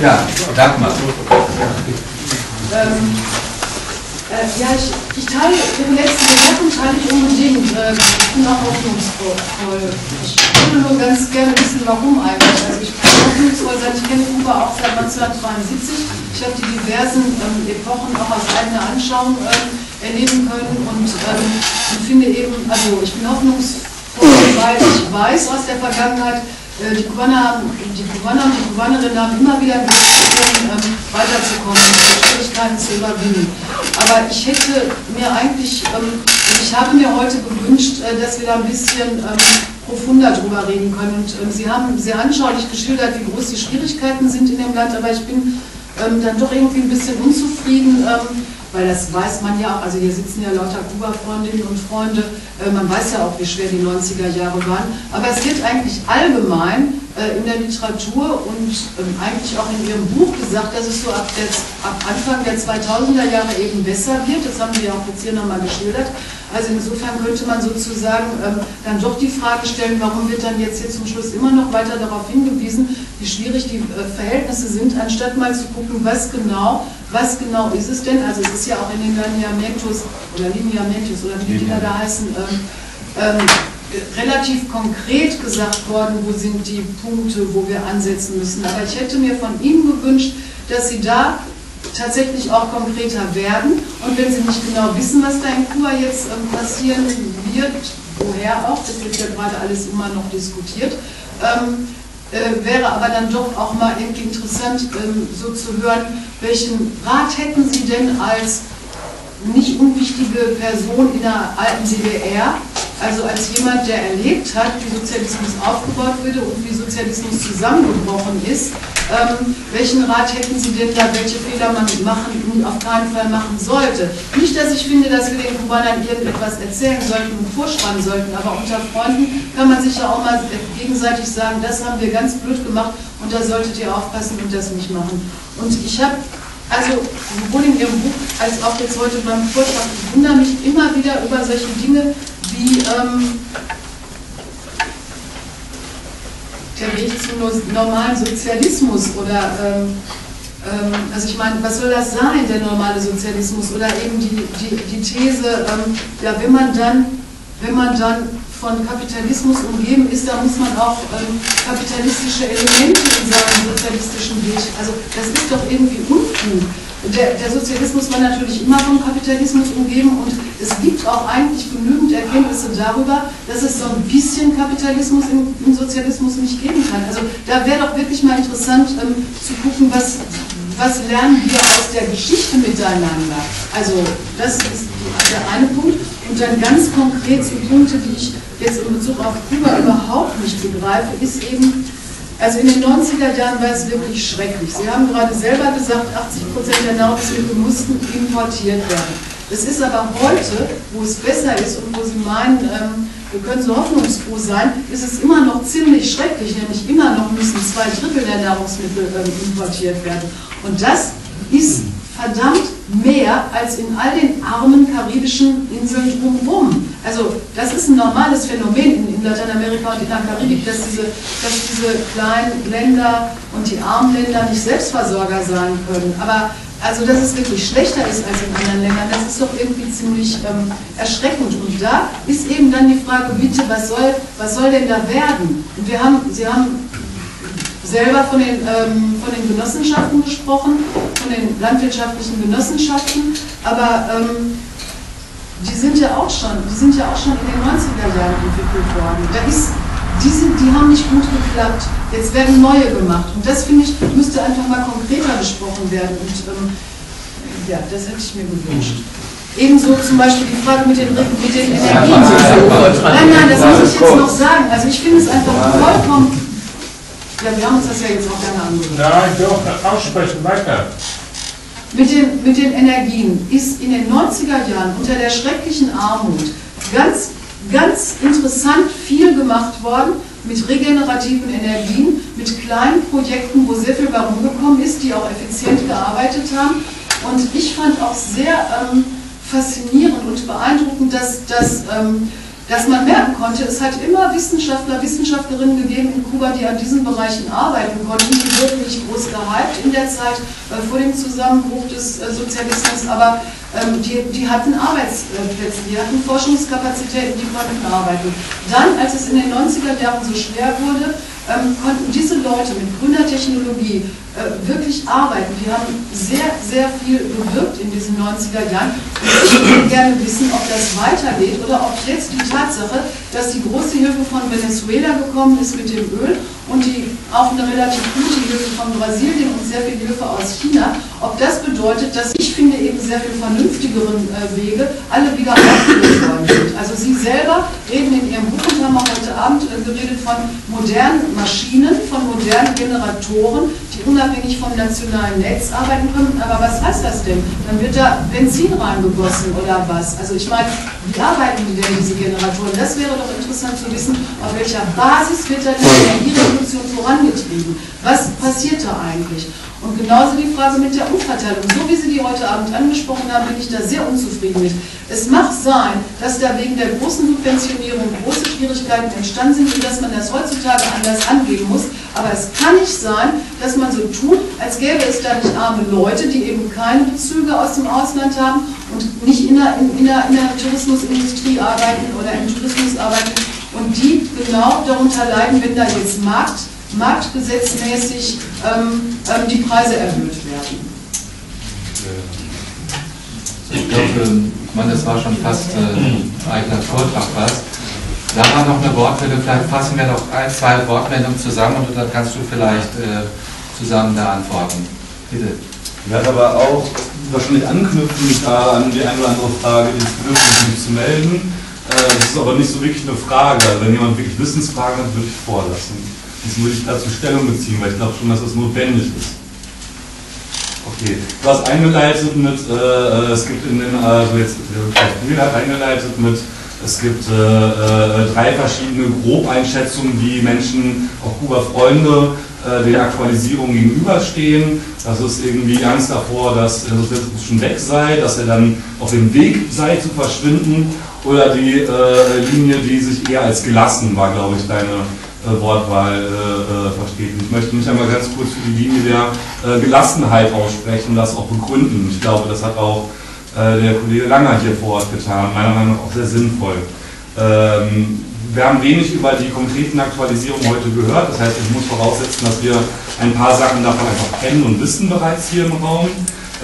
Ja, Dagmar. Ähm, äh, ja, ich, ich teile Ihre letzten Gedanken teile ich unbedingt. Äh, ich bin auch hoffnungsvoll. Ich würde nur ganz gerne wissen, warum eigentlich. Also ich kann hoffnungsvoll sein. Ich kenne Kuba auch seit 1972. Ich habe die diversen ähm, Epochen auch aus eigener Anschauung ähm, erleben können und, ähm, finde eben, also ich bin hoffnungsvoll, weil ich weiß aus der Vergangenheit, äh, die Kubaner, die Kubaner und die Kubanerinnen haben immer wieder Möglichkeiten, ähm, weiterzukommen Schwierigkeiten zu überwinden. Aber ich hätte mir eigentlich, ähm, ich habe mir heute gewünscht, äh, dass wir da ein bisschen ähm, profunder drüber reden können. Und Sie haben sehr anschaulich geschildert, wie groß die Schwierigkeiten sind in dem Land, aber ich bin dann doch irgendwie ein bisschen unzufrieden weil das weiß man ja auch, also hier sitzen ja lauter Kuba-Freundinnen und Freunde, äh, man weiß ja auch, wie schwer die 90er Jahre waren, aber es wird eigentlich allgemein äh, in der Literatur und ähm, eigentlich auch in Ihrem Buch gesagt, dass es so ab, der, ab Anfang der 2000er Jahre eben besser wird, das haben Sie ja auch jetzt hier nochmal geschildert, also insofern könnte man sozusagen ähm, dann doch die Frage stellen, warum wird dann jetzt hier zum Schluss immer noch weiter darauf hingewiesen, wie schwierig die äh, Verhältnisse sind, anstatt mal zu gucken, was genau, was genau ist es denn, also es ist ja auch in den Lineamentos oder Lineamentos oder wie die da heißen, ähm, ähm, relativ konkret gesagt worden, wo sind die Punkte, wo wir ansetzen müssen. Aber ich hätte mir von Ihnen gewünscht, dass Sie da tatsächlich auch konkreter werden. Und wenn Sie nicht genau wissen, was da in Kuba jetzt ähm, passieren wird, woher auch, das wird ja gerade alles immer noch diskutiert, ähm, äh, wäre aber dann doch auch mal interessant, ähm, so zu hören, welchen Rat hätten Sie denn als nicht unwichtige Person in der alten DDR, also als jemand, der erlebt hat, wie Sozialismus aufgebaut wurde und wie Sozialismus zusammengebrochen ist, ähm, welchen Rat hätten Sie denn da, welche Fehler man machen und auf keinen Fall machen sollte? Nicht, dass ich finde, dass wir den Kubanern irgendetwas erzählen sollten und vorspannen sollten, aber unter Freunden kann man sich ja auch mal gegenseitig sagen, das haben wir ganz blöd gemacht und da solltet ihr aufpassen und das nicht machen. Und ich habe also sowohl in Ihrem Buch als auch jetzt heute beim Vortrag, ich wundere mich immer wieder über solche Dinge wie ähm, der Weg zum normalen Sozialismus oder ähm, ähm, also ich meine, was soll das sein, der normale Sozialismus oder eben die, die, die These, ähm, ja, wenn man dann, wenn man dann von Kapitalismus umgeben ist, da muss man auch ähm, kapitalistische Elemente in seinem sozialistischen Weg, also das ist doch irgendwie Unfug. Der, der, Sozialismus war natürlich immer vom Kapitalismus umgeben und es gibt auch eigentlich genügend Erkenntnisse darüber, dass es so ein bisschen Kapitalismus im, im Sozialismus nicht geben kann. Also da wäre doch wirklich mal interessant ähm, zu gucken, was, was lernen wir aus der Geschichte miteinander. Also das ist der eine Punkt. Und dann ganz konkret zu Punkte, die ich jetzt in Bezug auf Kuba überhaupt nicht begreife, ist eben, also in den 90er Jahren war es wirklich schrecklich. Sie haben gerade selber gesagt, 80 Prozent der Nahrungsmittel mussten importiert werden. Es ist aber heute, wo es besser ist und wo Sie meinen, ähm, wir können so hoffnungsfroh sein, ist es immer noch ziemlich schrecklich, nämlich immer noch müssen zwei Drittel der Nahrungsmittel ähm, importiert werden. Und das ist verdammt mehr als in all den armen karibischen Inseln drumherum. Also das ist ein normales Phänomen in, in Lateinamerika und in der Karibik, dass diese, dass diese kleinen Länder und die armen Länder nicht Selbstversorger sein können. Aber also dass es wirklich schlechter ist als in anderen Ländern, das ist doch irgendwie ziemlich ähm, erschreckend. Und da ist eben dann die Frage, bitte, was soll, was soll denn da werden? Und wir haben, Sie haben selber von den, ähm, von den Genossenschaften gesprochen, von den landwirtschaftlichen Genossenschaften, aber ähm, die sind ja auch schon, die sind ja auch schon in den 90er Jahren entwickelt worden. Da ist, die, sind, die haben nicht gut geklappt. Jetzt werden neue gemacht. Und das, finde ich, müsste einfach mal konkreter besprochen werden. Und ähm, ja, das hätte ich mir gewünscht. Ebenso zum Beispiel die Frage mit den, mit den Energien. Nein, nein, das muss ich jetzt noch sagen. Also ich finde es einfach vollkommen ja, wir haben uns das ja jetzt auch gerne angehört. Nein, doch, aussprechen, weiter. Mit den, mit den Energien ist in den 90er Jahren unter der schrecklichen Armut ganz, ganz interessant viel gemacht worden mit regenerativen Energien, mit kleinen Projekten, wo sehr viel bei rumgekommen ist, die auch effizient gearbeitet haben. Und ich fand auch sehr ähm, faszinierend und beeindruckend, dass, dass ähm, dass man merken konnte, es hat immer Wissenschaftler, Wissenschaftlerinnen gegeben in Kuba, die an diesen Bereichen arbeiten konnten. Die wurden nicht groß gehypt in der Zeit äh, vor dem Zusammenbruch des äh, Sozialismus, aber ähm, die, die, hatten Arbeitsplätze, die hatten Forschungskapazitäten, die konnten arbeiten. Dann, als es in den 90er Jahren so schwer wurde, ähm, konnten diese Leute mit grüner Technologie äh, wirklich arbeiten. Die haben sehr, sehr viel bewirkt in diesen 90er Jahren. Und ich würde gerne wissen, ob das weitergeht oder ob jetzt die Tatsache, dass die große Hilfe von Venezuela gekommen ist mit dem Öl und die auch eine relativ gute Hilfe von Brasilien und sehr viel Hilfe aus China, ob das bedeutet, dass ich finde eben sehr viel vernünftigeren äh, Wege alle wieder aufgelöst worden sind. Also Sie selber reden in Ihrem Buch und haben auch heute Abend äh, geredet von modernen Maschinen, von modernen Generatoren, die unabhängig vom nationalen Netz arbeiten können. Aber was heißt das denn? Dann wird da Benzin reingegossen oder was? Also ich meine, wie arbeiten die denn diese Generatoren? Das wäre doch interessant zu wissen, auf welcher Basis wird da die Energierevolution vorangetrieben? Was passiert da eigentlich? Und genauso die Frage mit der Umverteilung. So wie Sie die heute Abend angesprochen haben, bin ich da sehr unzufrieden mit. Es mag sein, dass da wegen der großen Subventionierung große Schwierigkeiten entstanden sind und dass man das heutzutage anders angehen muss. Aber es kann nicht sein, dass man so tut, als gäbe es da nicht arme Leute, die eben keine Bezüge aus dem Ausland haben und nicht in der, in der, in der Tourismusindustrie arbeiten oder im Tourismus arbeiten und die genau darunter leiden, wenn da jetzt Markt marktgesetzmäßig ähm, ähm, die Preise erhöht werden. Ich glaube, ich meine, das war schon fast äh, ein eigener Vortrag fast. Da war noch eine Wortmeldung, vielleicht fassen wir noch ein, zwei Wortmeldungen zusammen und dann kannst du vielleicht äh, zusammen da antworten. Bitte. Ich werde aber auch wahrscheinlich anknüpfen an die eine oder andere Frage, die es Bedürfnis mich zu melden. Äh, das ist aber nicht so wirklich eine Frage. Wenn jemand wirklich Wissensfragen hat, würde ich vorlassen. Jetzt muss ich dazu Stellung beziehen, weil ich glaube schon, dass das notwendig ist. Okay, du hast eingeleitet mit, äh, es gibt in den, also jetzt, Bill hat eingeleitet mit, es gibt äh, äh, drei verschiedene Grobeinschätzungen, wie Menschen, auch Kuba-Freunde, äh, den Aktualisierungen gegenüberstehen. Das ist irgendwie Angst davor, dass der Sozialismus schon weg sei, dass er dann auf dem Weg sei zu verschwinden. Oder die äh, Linie, die sich eher als gelassen war, glaube ich, deine äh, Wortwahl äh, äh, vertreten. Ich möchte mich einmal ganz kurz für die Linie der äh, Gelassenheit aussprechen das auch begründen. Ich glaube, das hat auch äh, der Kollege Langer hier vor Ort getan, meiner Meinung nach auch sehr sinnvoll. Ähm, wir haben wenig über die konkreten Aktualisierungen heute gehört, das heißt, ich muss voraussetzen, dass wir ein paar Sachen davon einfach kennen und wissen bereits hier im Raum.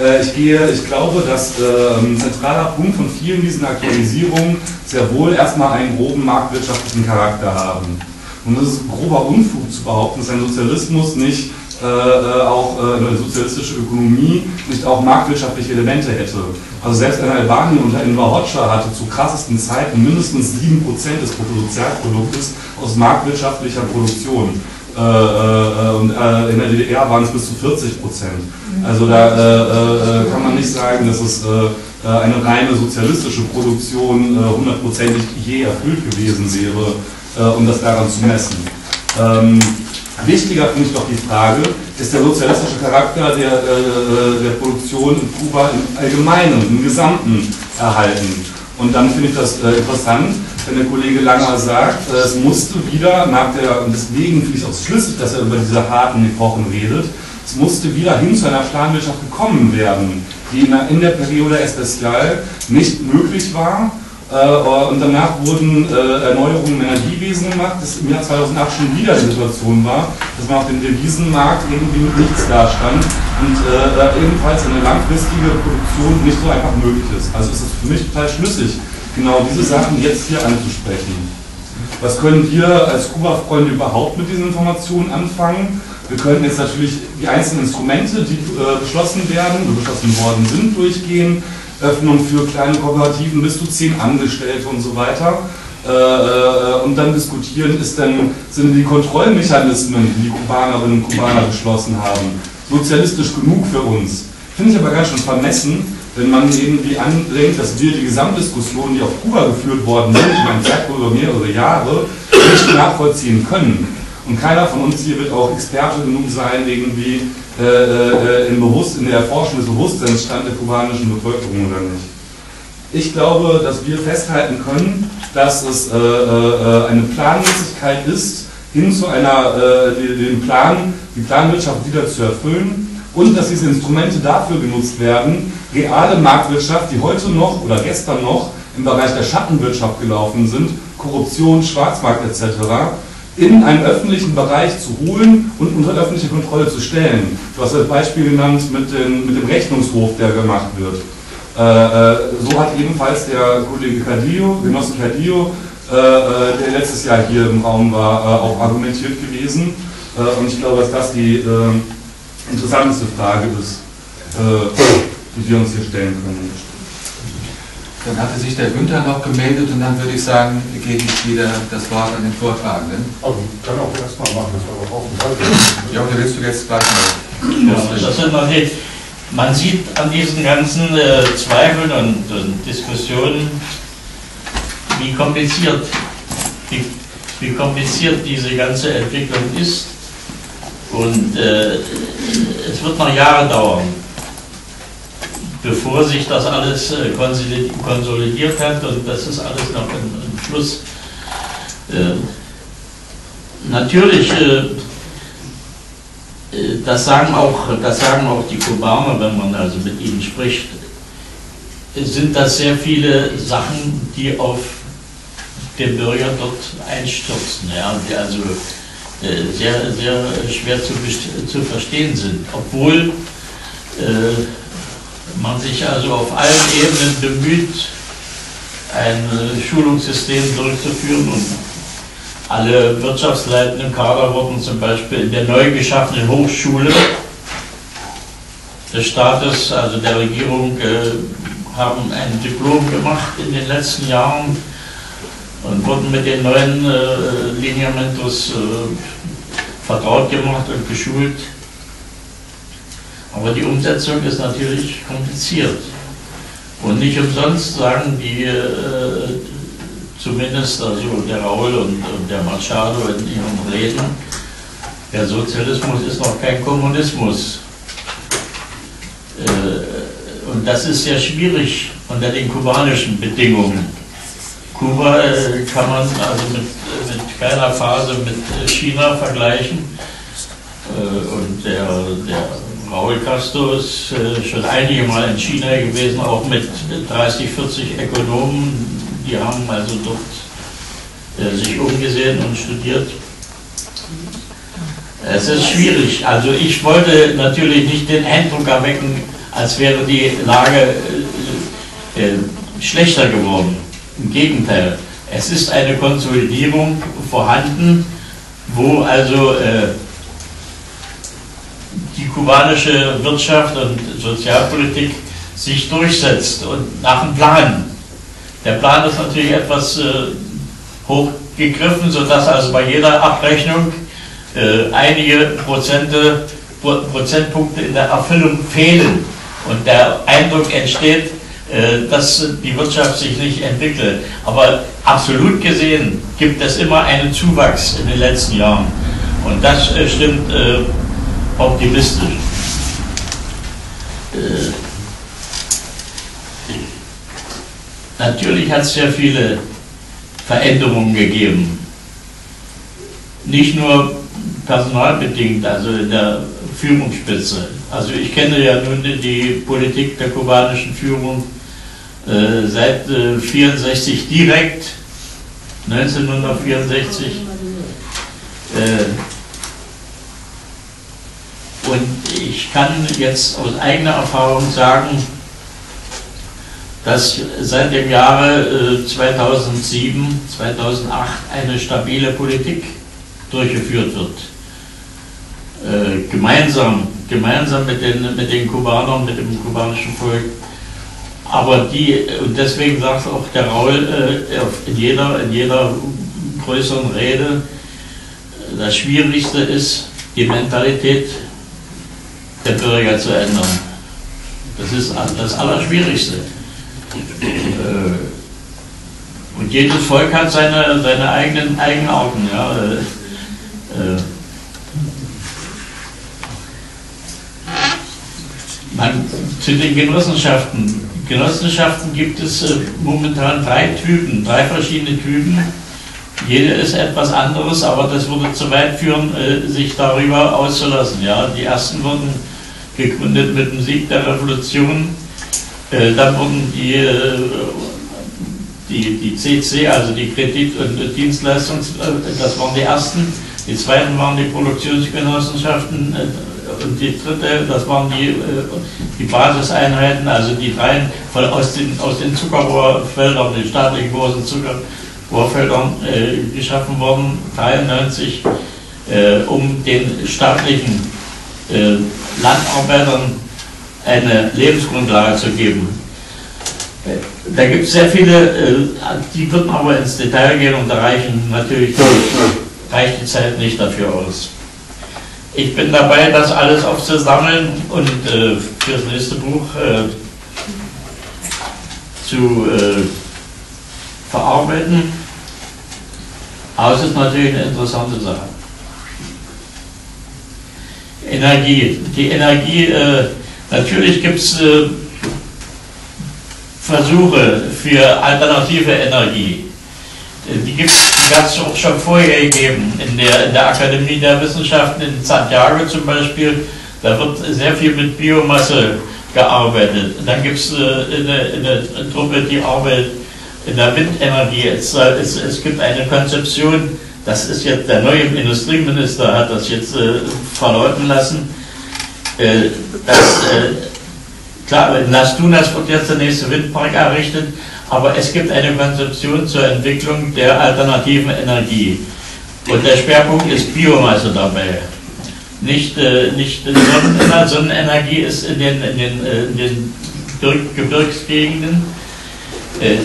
Äh, ich, gehe, ich glaube, dass ein zentraler Punkt von vielen diesen Aktualisierungen sehr wohl erstmal einen groben marktwirtschaftlichen Charakter haben. Und das ist grober Unfug zu behaupten, dass ein Sozialismus nicht äh, äh, auch äh, eine sozialistische Ökonomie nicht auch marktwirtschaftliche Elemente hätte. Also selbst ein Albanien unter Enver Hoxha hatte zu krassesten Zeiten mindestens 7% des Bruttosozialproduktes aus marktwirtschaftlicher Produktion. Äh, äh, und äh, in der DDR waren es bis zu 40 Prozent. Also da kann man nicht sagen, dass es eine reine sozialistische Produktion hundertprozentig je erfüllt gewesen wäre äh, um das daran zu messen. Ähm, wichtiger finde ich doch die Frage, ist der sozialistische Charakter der, äh, der Produktion in Kuba im Allgemeinen, im Gesamten erhalten. Und dann finde ich das äh, interessant, wenn der Kollege Langer sagt, äh, es musste wieder nach der, und deswegen finde ich es auch schlüssig, dass er über diese harten Epochen redet, es musste wieder hin zu einer Planwirtschaft gekommen werden, die in der, in der Periode Especial nicht möglich war äh, und danach wurden äh, Erneuerungen im Energiewesen gemacht, das im Jahr 2008 schon wieder die Situation war, dass man auf dem Devisenmarkt irgendwie mit nichts dastand und äh, ebenfalls eine langfristige Produktion nicht so einfach möglich ist. Also ist es für mich total schlüssig, genau diese Sachen jetzt hier anzusprechen. Was können wir als Kuba-Freunde überhaupt mit diesen Informationen anfangen? Wir können jetzt natürlich die einzelnen Instrumente, die äh, beschlossen werden, beschlossen worden sind, durchgehen. Öffnung für kleine Kooperativen bis zu zehn Angestellte und so weiter. Äh, äh, und dann diskutieren, ist denn, sind die Kontrollmechanismen, die die Kubanerinnen und Kubaner beschlossen haben, sozialistisch genug für uns? Finde ich aber ganz schön vermessen, wenn man irgendwie andenkt, dass wir die Gesamtdiskussionen, die auf Kuba geführt worden sind, ich meine, Zeit über mehrere Jahre, nicht nachvollziehen können. Und keiner von uns hier wird auch Experte genug sein, irgendwie äh, äh, in, Bewusst in der Erforschung des Bewusstseinsstand der kubanischen Bevölkerung oder nicht. Ich glaube, dass wir festhalten können, dass es äh, äh, eine Planmäßigkeit ist, hin zu einer, äh, den Plan, die Planwirtschaft wieder zu erfüllen und dass diese Instrumente dafür genutzt werden, reale Marktwirtschaft, die heute noch oder gestern noch im Bereich der Schattenwirtschaft gelaufen sind, Korruption, Schwarzmarkt etc., in einen öffentlichen Bereich zu holen und unter öffentliche Kontrolle zu stellen. Du hast das Beispiel genannt mit, den, mit dem Rechnungshof, der gemacht wird. Äh, äh, so hat ebenfalls der Kollege Cadillo, Genosse Cadillo, äh, äh, der letztes Jahr hier im Raum war, äh, auch argumentiert gewesen. Äh, und ich glaube, dass das die interessanteste Frage ist, die wir uns hier stellen können. Dann hatte sich der Günther noch gemeldet und dann würde ich sagen, gebe ich wieder das Wort an den Vortragenden. Also, kann auch erstmal machen, das war auch dem Ja, oder willst du jetzt gleich mal? Ja, das sind noch nicht. Man sieht an diesen ganzen äh, Zweifeln und, und, Diskussionen, wie kompliziert, wie, wie, kompliziert diese ganze Entwicklung ist. Und äh, es wird noch Jahre dauern bevor sich das alles äh, konsolidiert hat und das ist alles noch im, Fluss. Äh, natürlich, äh, das sagen, auch, das sagen auch die Kubaner, wenn man also mit ihnen spricht, sind das sehr viele Sachen, die auf den Bürger dort einstürzen, ja, die also sehr, sehr schwer zu, zu verstehen sind, obwohl äh, man sich also auf allen Ebenen bemüht, ein Schulungssystem durchzuführen und alle wirtschaftsleitenden Kader wurden zum Beispiel in der neu geschaffenen Hochschule des Staates, also der Regierung, äh, haben ein Diplom gemacht in den letzten Jahren und wurden mit den neuen äh, Lineamentos äh, vertraut gemacht und geschult. Aber die Umsetzung ist natürlich kompliziert. Und nicht umsonst sagen die, äh, zumindest also der Raul und, und, der Machado in ihren Reden, der Sozialismus ist noch kein Kommunismus. Äh, und das ist sehr schwierig unter den kubanischen Bedingungen. Kuba äh, kann man also mit, mit keiner Phase mit China vergleichen. Äh, und der, der Raul Castro ist äh, schon einige Mal in China gewesen, auch mit 30, 40 Ökonomen. Die haben also dort äh, sich umgesehen und studiert. Es ist schwierig. Also ich wollte natürlich nicht den Eindruck erwecken, als wäre die Lage äh, äh schlechter geworden. Im Gegenteil. Es ist eine Konsolidierung vorhanden, wo also äh, die kubanische Wirtschaft und Sozialpolitik sich durchsetzt und nach dem Plan. Der Plan ist natürlich etwas äh, hochgegriffen, sodass also bei jeder Abrechnung äh, einige Prozente, Prozentpunkte in der Erfüllung fehlen und der Eindruck entsteht, äh, dass die Wirtschaft sich nicht entwickelt. Aber absolut gesehen gibt es immer einen Zuwachs in den letzten Jahren. Und das äh, stimmt äh, optimistisch. Äh, natürlich hat es sehr viele Veränderungen gegeben. Nicht nur personalbedingt, also in der Führungsspitze. Also ich kenne ja nun die Politik der kubanischen Führung äh, seit äh, 64 direkt, 1964. Äh, und ich kann jetzt aus eigener Erfahrung sagen, dass seit dem Jahre 2007, äh, 2008 eine stabile Politik durchgeführt wird. Äh, gemeinsam, gemeinsam mit den, mit den Kubanern, mit dem kubanischen Volk. Aber die, und deswegen sagt auch der Raul äh, in, jeder, in jeder größeren Rede, das Schwierigste ist, die Mentalität der Bürger zu ändern. Das ist das Allerschwierigste. Äh, und jedes Volk hat seine, seine eigenen Eigenarten. Ja. Äh, äh, man, zu den Genossenschaften Genossenschaften gibt es momentan drei Typen, drei verschiedene Typen. Jede ist etwas anderes, aber das würde zu weit führen, sich darüber auszulassen. Ja? Die ersten wurden gegründet mit dem Sieg der Revolution. Äh, dann wurden die, äh, die, die CC, also die Kredit- und Dienstleistungs, äh, das waren die ersten. Die zweiten waren die Produktionsgenossenschaften äh, und die dritte, das waren die, die Basiseinheiten, also die von, aus, den, aus den Zuckerrohrfeldern, den staatlichen großen Zuckerrohrfeldern äh, geschaffen worden, 93, äh, um den staatlichen äh, Landarbeitern eine Lebensgrundlage zu geben. Äh, Da gibt es sehr viele, äh, die würden aber ins Detail gehen und da reichen natürlich die, reicht die Zeit nicht dafür aus. Ich bin dabei, das alles aufzusammeln und äh, für das nächste Buch äh, zu äh, verarbeiten. Aber es ist natürlich eine interessante Sache. Energie. Die Energie, äh, natürlich gibt es äh, Versuche für alternative Energie. Äh, Die gibt es auch schon vorher gegeben in der, in der Akademie der Wissenschaften in Santiago zum Beispiel. Da wird sehr viel mit Biomasse gearbeitet. Dann gibt es eine, eine Truppe, die arbeitet in der Windenergie. Es, äh, es, es gibt eine Konzeption, das ist jetzt der neue Industrieminister hat das jetzt äh, verlauten lassen, äh, dass äh, klar, in Las Tunas wird jetzt der nächste Windpark errichtet, aber es gibt eine Konzeption zur Entwicklung der alternativen Energie. Und der Schwerpunkt ist Biomasse dabei. Nicht, äh, nicht Sonnenenergie, Sonnenenergie ist in den, in den, äh, in den Gebirg- Gebirgsgegenden. Äh,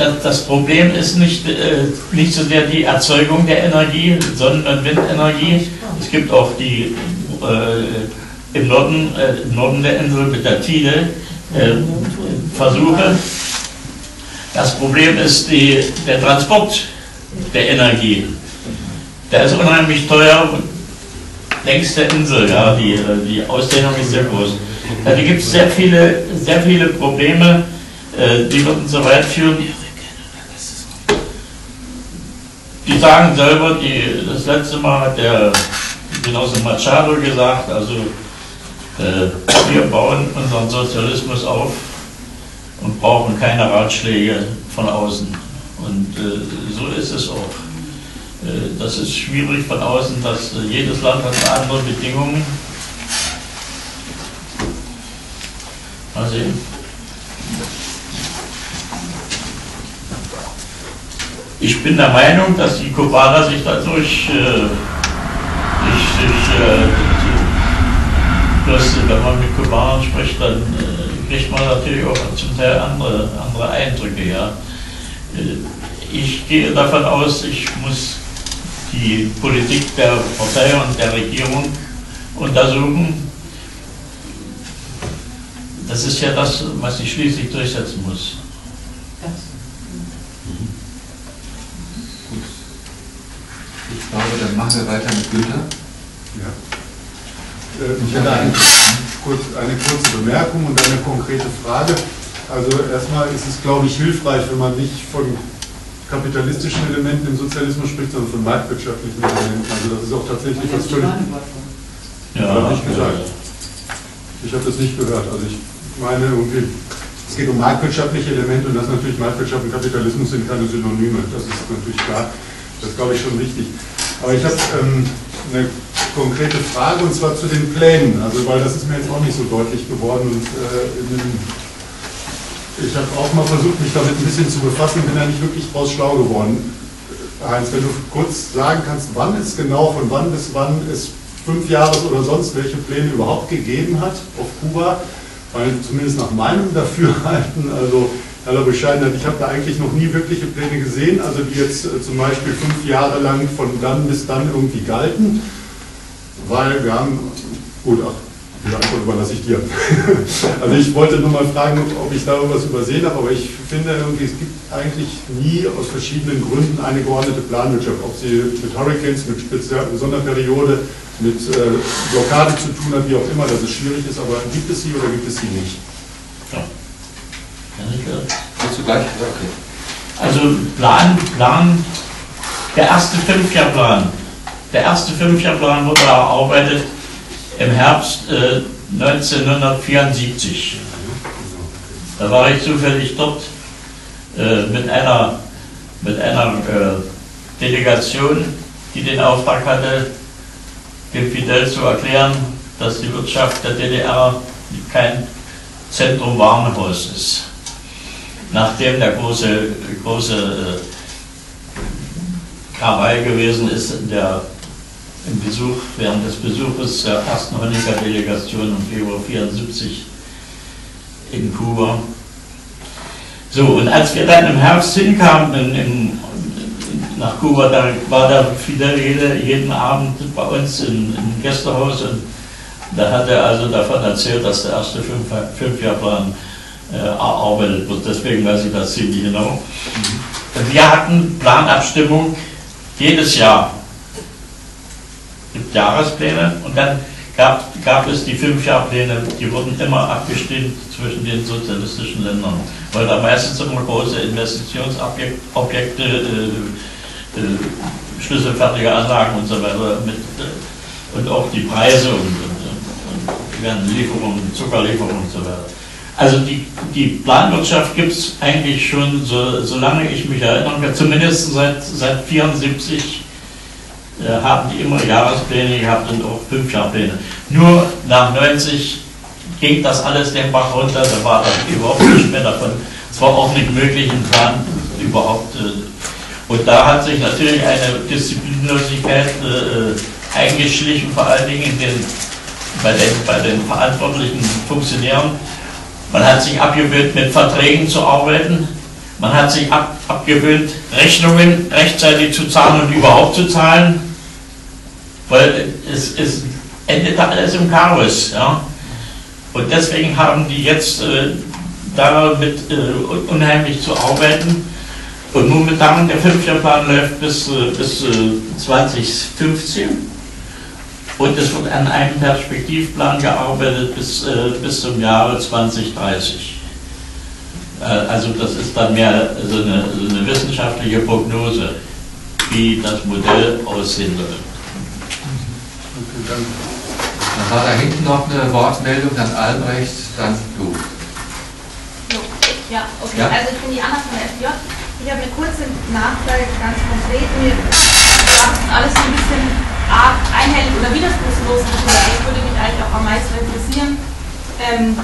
das, das Problem ist nicht, äh, nicht so sehr die Erzeugung der Energie, Sonnen- und Windenergie. Es gibt auch die äh, im, Norden, äh, im Norden der Insel mit der Tide äh, Versuche. Das Problem ist die, der Transport der Energie. Der ist unheimlich teuer längs der Insel, ja, die, äh, die Ausdehnung ist sehr groß. Da gibt es sehr viele, sehr viele Probleme, äh, die würden so weit führen. Die sagen selber, die, das letzte Mal hat der Genosse Machado gesagt, also äh, wir bauen unseren Sozialismus auf und brauchen keine Ratschläge von außen. Und äh, so ist es auch. Äh, das ist schwierig von außen, dass äh, jedes Land hat andere Bedingungen. Mal sehen. Ich bin der Meinung, dass die Kubaner sich dadurch äh, nicht, nicht äh, das, wenn man mit Kubanern spricht, dann äh, kriegt man natürlich auch zum Teil andere, andere Eindrücke. Ja. Äh, ich gehe davon aus, ich muss die Politik der Partei und der Regierung untersuchen. Das ist ja das, was ich schließlich durchsetzen muss. Ich glaube, dann machen wir weiter mit Günther. Ja. Äh, Ich hätte eine, kurz, eine kurze Bemerkung und dann eine konkrete Frage. Also erstmal ist es, glaube ich, hilfreich, wenn man nicht von kapitalistischen Elementen im Sozialismus spricht, sondern von marktwirtschaftlichen Elementen. Also das ist auch tatsächlich was völlig... Hab ich gesagt. Ich habe das nicht gehört. Also ich meine irgendwie, es geht um marktwirtschaftliche Elemente und das natürlich Marktwirtschaft und Kapitalismus sind keine Synonyme. Das ist natürlich klar. Das ist, glaube ich, schon wichtig. Aber ich habe ähm, eine konkrete Frage und zwar zu den Plänen. Also weil das ist mir jetzt auch nicht so deutlich geworden und äh, ich habe auch mal versucht, mich damit ein bisschen zu befassen, bin da nicht wirklich draus schlau geworden. Heinz, wenn du kurz sagen kannst, wann es genau, von wann bis wann es fünf Jahres oder sonst welche Pläne überhaupt gegeben hat auf Kuba, weil zumindest nach meinem Dafürhalten, also aller Bescheidenheit, ich habe da eigentlich noch nie wirkliche Pläne gesehen, also die jetzt äh, zum Beispiel fünf Jahre lang von dann bis dann irgendwie galten, weil wir haben, gut, ach, die Antwort überlasse ich dir. Also ich wollte nur mal fragen, ob ich da irgendwas übersehen habe, aber ich finde irgendwie, es gibt eigentlich nie aus verschiedenen Gründen eine geordnete Planwirtschaft, ob sie mit Hurricanes, mit Sonderperiode, mit äh, Blockade zu tun hat, wie auch immer, dass es schwierig ist, aber gibt es sie oder gibt es sie nicht? Ja. Willst du gleich? Ja, okay. Also Plan, Plan, der erste Fünfjahrplan, der erste Fünfjahrplan wurde erarbeitet im Herbst äh, 1974. Da war ich zufällig dort äh, mit einer, mit einer äh, Delegation, die den Auftrag hatte, dem Fidel zu erklären, dass die Wirtschaft der DDR kein Zentrum Warenhaus ist. Nachdem der große, große äh, Krawall gewesen ist der, im Besuch, während des Besuches der ersten Honecker Delegation im Februar 1974 in Kuba. So, und als wir dann im Herbst hinkamen in, in, nach Kuba, da war der Fidel jede, jeden Abend bei uns im, im Gästehaus und da hat er also davon erzählt, dass der erste Fünf, Fünfjahrplan äh, erarbeitet wird. Deswegen weiß ich das ziemlich genau. Und wir hatten Planabstimmung jedes Jahr. Es gibt Jahrespläne und dann gab, gab es die Fünfjahrpläne, die wurden immer abgestimmt zwischen den sozialistischen Ländern, weil da meistens immer große Investitionsobjekte, äh, äh, schlüsselfertige Anlagen und so weiter mit, äh, und auch die Preise und, und werden Lieferungen, Zuckerlieferungen und so weiter. Also die, die Planwirtschaft gibt es eigentlich schon, so, solange ich mich erinnern kann, zumindest seit, seit 74 äh, haben die immer Jahrespläne gehabt und auch Fünfjahrpläne. Nur nach 90 ging das alles den Bach runter, da war dann überhaupt nicht mehr davon. Es war auch nicht möglich, einen Plan überhaupt. Äh, und da hat sich natürlich eine Disziplinlosigkeit äh, eingeschlichen, vor allen Dingen in den bei den, bei den verantwortlichen Funktionären. Man hat sich abgewöhnt, mit Verträgen zu arbeiten. Man hat sich ab, abgewöhnt, Rechnungen rechtzeitig zu zahlen und überhaupt zu zahlen, weil es, es endete alles im Chaos. Ja? Und deswegen haben die jetzt äh, damit äh, unheimlich zu arbeiten. Und momentan der Fünfjahrplan läuft bis, äh, bis äh, 2015. Und es wird an einem Perspektivplan gearbeitet bis, äh, bis zum Jahre 2030. Äh, also das ist dann mehr so eine, so eine, wissenschaftliche Prognose, wie das Modell aussehen wird. Dann war da hinten noch eine Wortmeldung, dann Albrecht, dann du. Ja, okay. Ja? Also ich bin die Anna von der FJ. Ich habe eine kurze Nachfrage, ganz konkret. Mir alles so ein bisschen einhellig oder widerspruchslos. Das würde mich eigentlich auch am meisten interessieren. Ähm,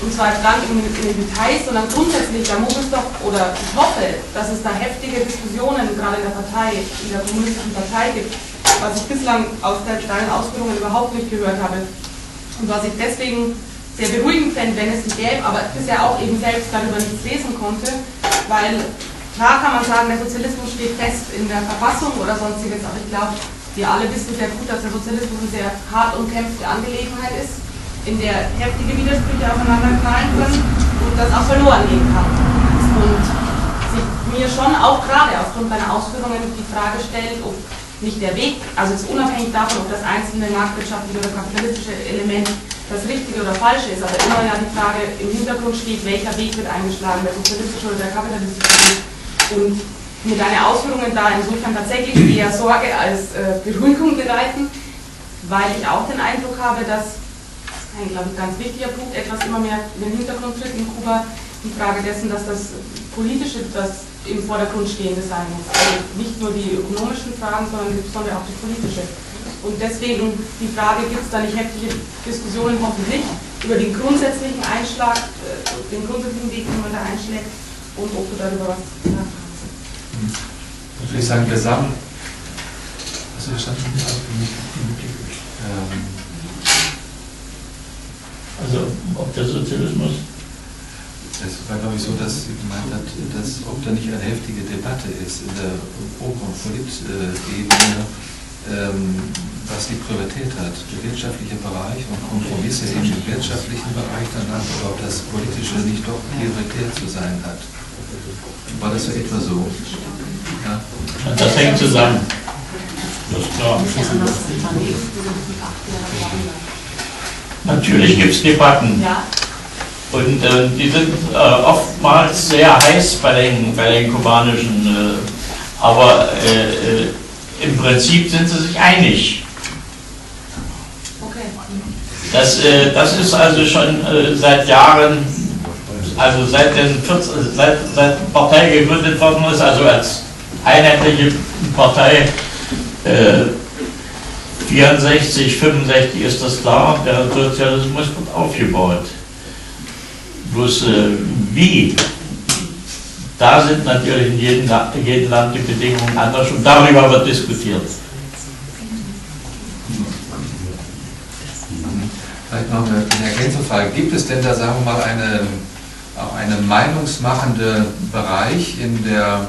und zwar nicht in, in den Details, sondern grundsätzlich, da muss es doch, oder ich hoffe, dass es da heftige Diskussionen gerade in der Partei, in der kommunistischen Partei gibt, was ich bislang aus deinen Ausführungen überhaupt nicht gehört habe. Und was ich deswegen sehr beruhigend fände, wenn es sie gäbe, aber bisher auch eben selbst darüber nichts lesen konnte, weil klar kann man sagen, der Sozialismus steht fest in der Verfassung oder sonstiges, aber ich glaube, wir alle wissen sehr gut, dass der Sozialismus eine sehr hart umkämpfte Angelegenheit ist, in der heftige Widersprüche aufeinander knallen können und das auch verloren gehen kann. Und sich mir schon auch gerade aufgrund meiner Ausführungen die Frage stellt, ob nicht der Weg, also jetzt unabhängig davon, ob das einzelne marktwirtschaftliche oder kapitalistische Element das Richtige oder Falsche ist, aber immer ja die Frage im Hintergrund steht, welcher Weg wird eingeschlagen, der sozialistische oder der kapitalistische Weg. Und mir deine Ausführungen da insofern tatsächlich eher Sorge als äh, Beruhigung bereiten, weil ich auch den Eindruck habe, dass ein, glaube ich, ganz wichtiger Punkt etwas immer mehr in den Hintergrund tritt in Kuba, die Frage dessen, dass das Politische das im Vordergrund stehende sein muss. Also nicht nur die ökonomischen Fragen, sondern insbesondere auch die politische. Und deswegen die Frage, gibt es da nicht heftige Diskussionen hoffentlich über den grundsätzlichen Einschlag, äh, den grundsätzlichen Weg, den man da einschlägt und ob du darüber was gesagt hast. Ich würde sagen, gesamt. Du verstanden? Ähm. Also, ob der Sozialismus. Es war, glaube ich, so, dass sie gemeint hat, dass ob da nicht eine heftige Debatte ist in der Ober- und Politebene, ähm, was die Priorität hat. Der wirtschaftliche Bereich und Kompromisse im wirtschaftlichen Bereich danach, oder ob das Politische nicht doch prioritär zu sein hat. War das ja etwa so? Ja. Das hängt zusammen. Das ist klar. Natürlich gibt es Debatten. Und äh, die sind äh, oftmals sehr heiß bei den, bei den kubanischen, äh, aber äh, äh, im Prinzip sind sie sich einig. Okay. Das, äh, das ist also schon seit Jahren, also seit, den 14, seit, seit Partei gegründet worden ist, also als einheitliche Partei, äh, 64, 65 ist das klar, der Sozialismus wird aufgebaut. Bloß äh, wie? Da sind natürlich in jedem, jedem Land die Bedingungen anders und darüber wird diskutiert. Vielleicht noch eine eine Ergänzungsfrage. Gibt es denn da, sagen wir mal, eine, auch eine meinungsmachende Bereich in der,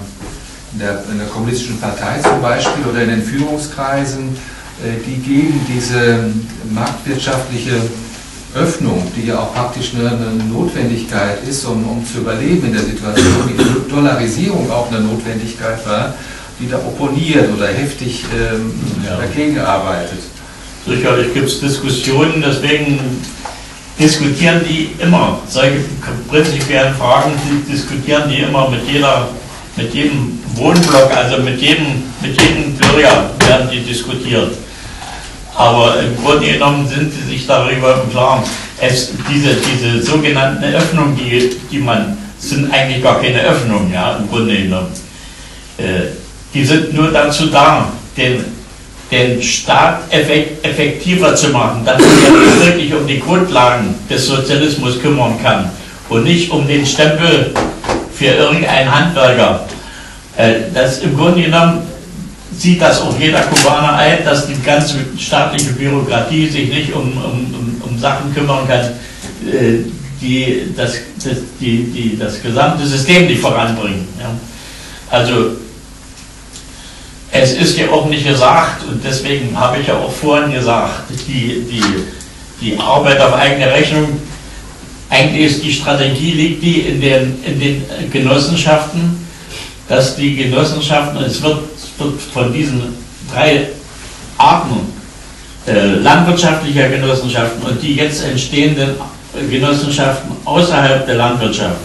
in der, in der kommunistischen Partei zum Beispiel oder in den Führungskreisen, äh, die gegen diese marktwirtschaftliche Öffnung, die ja auch praktisch eine, Notwendigkeit ist, um, um zu überleben in der Situation, die Dollarisierung auch eine Notwendigkeit war, die da opponiert oder heftig ähm, Ja. dagegen arbeitet? Sicherlich gibt es Diskussionen, deswegen diskutieren die immer. Solche prinzipiellen Fragen die diskutieren die immer mit jeder, mit jedem Wohnblock, also mit jedem, mit jedem Bürger werden die diskutiert. Aber im Grunde genommen sind sie sich darüber im Klaren. Es, diese, diese sogenannten Öffnungen, die, die man, sind eigentlich gar keine Öffnungen, ja, im Grunde genommen. Äh, die sind nur dazu da, den den Staat effekt, effektiver zu machen, dass er sich wirklich um die Grundlagen des Sozialismus kümmern kann und nicht um den Stempel für irgendeinen Handwerker. Äh, Das im Grunde genommen sieht das auch jeder Kubaner ein, dass die ganze staatliche Bürokratie sich nicht um, um, um, um Sachen kümmern kann, äh, die das, das, die, die das gesamte System nicht voranbringen. Ja. Also es ist ja auch nicht gesagt, und deswegen habe ich ja auch vorhin gesagt, die, die, die Arbeit auf eigene Rechnung, eigentlich ist die Strategie, liegt die in den, in den Genossenschaften, dass die Genossenschaften, es wird, wird von diesen drei Arten äh, landwirtschaftlicher Genossenschaften und die jetzt entstehenden Genossenschaften außerhalb der Landwirtschaft,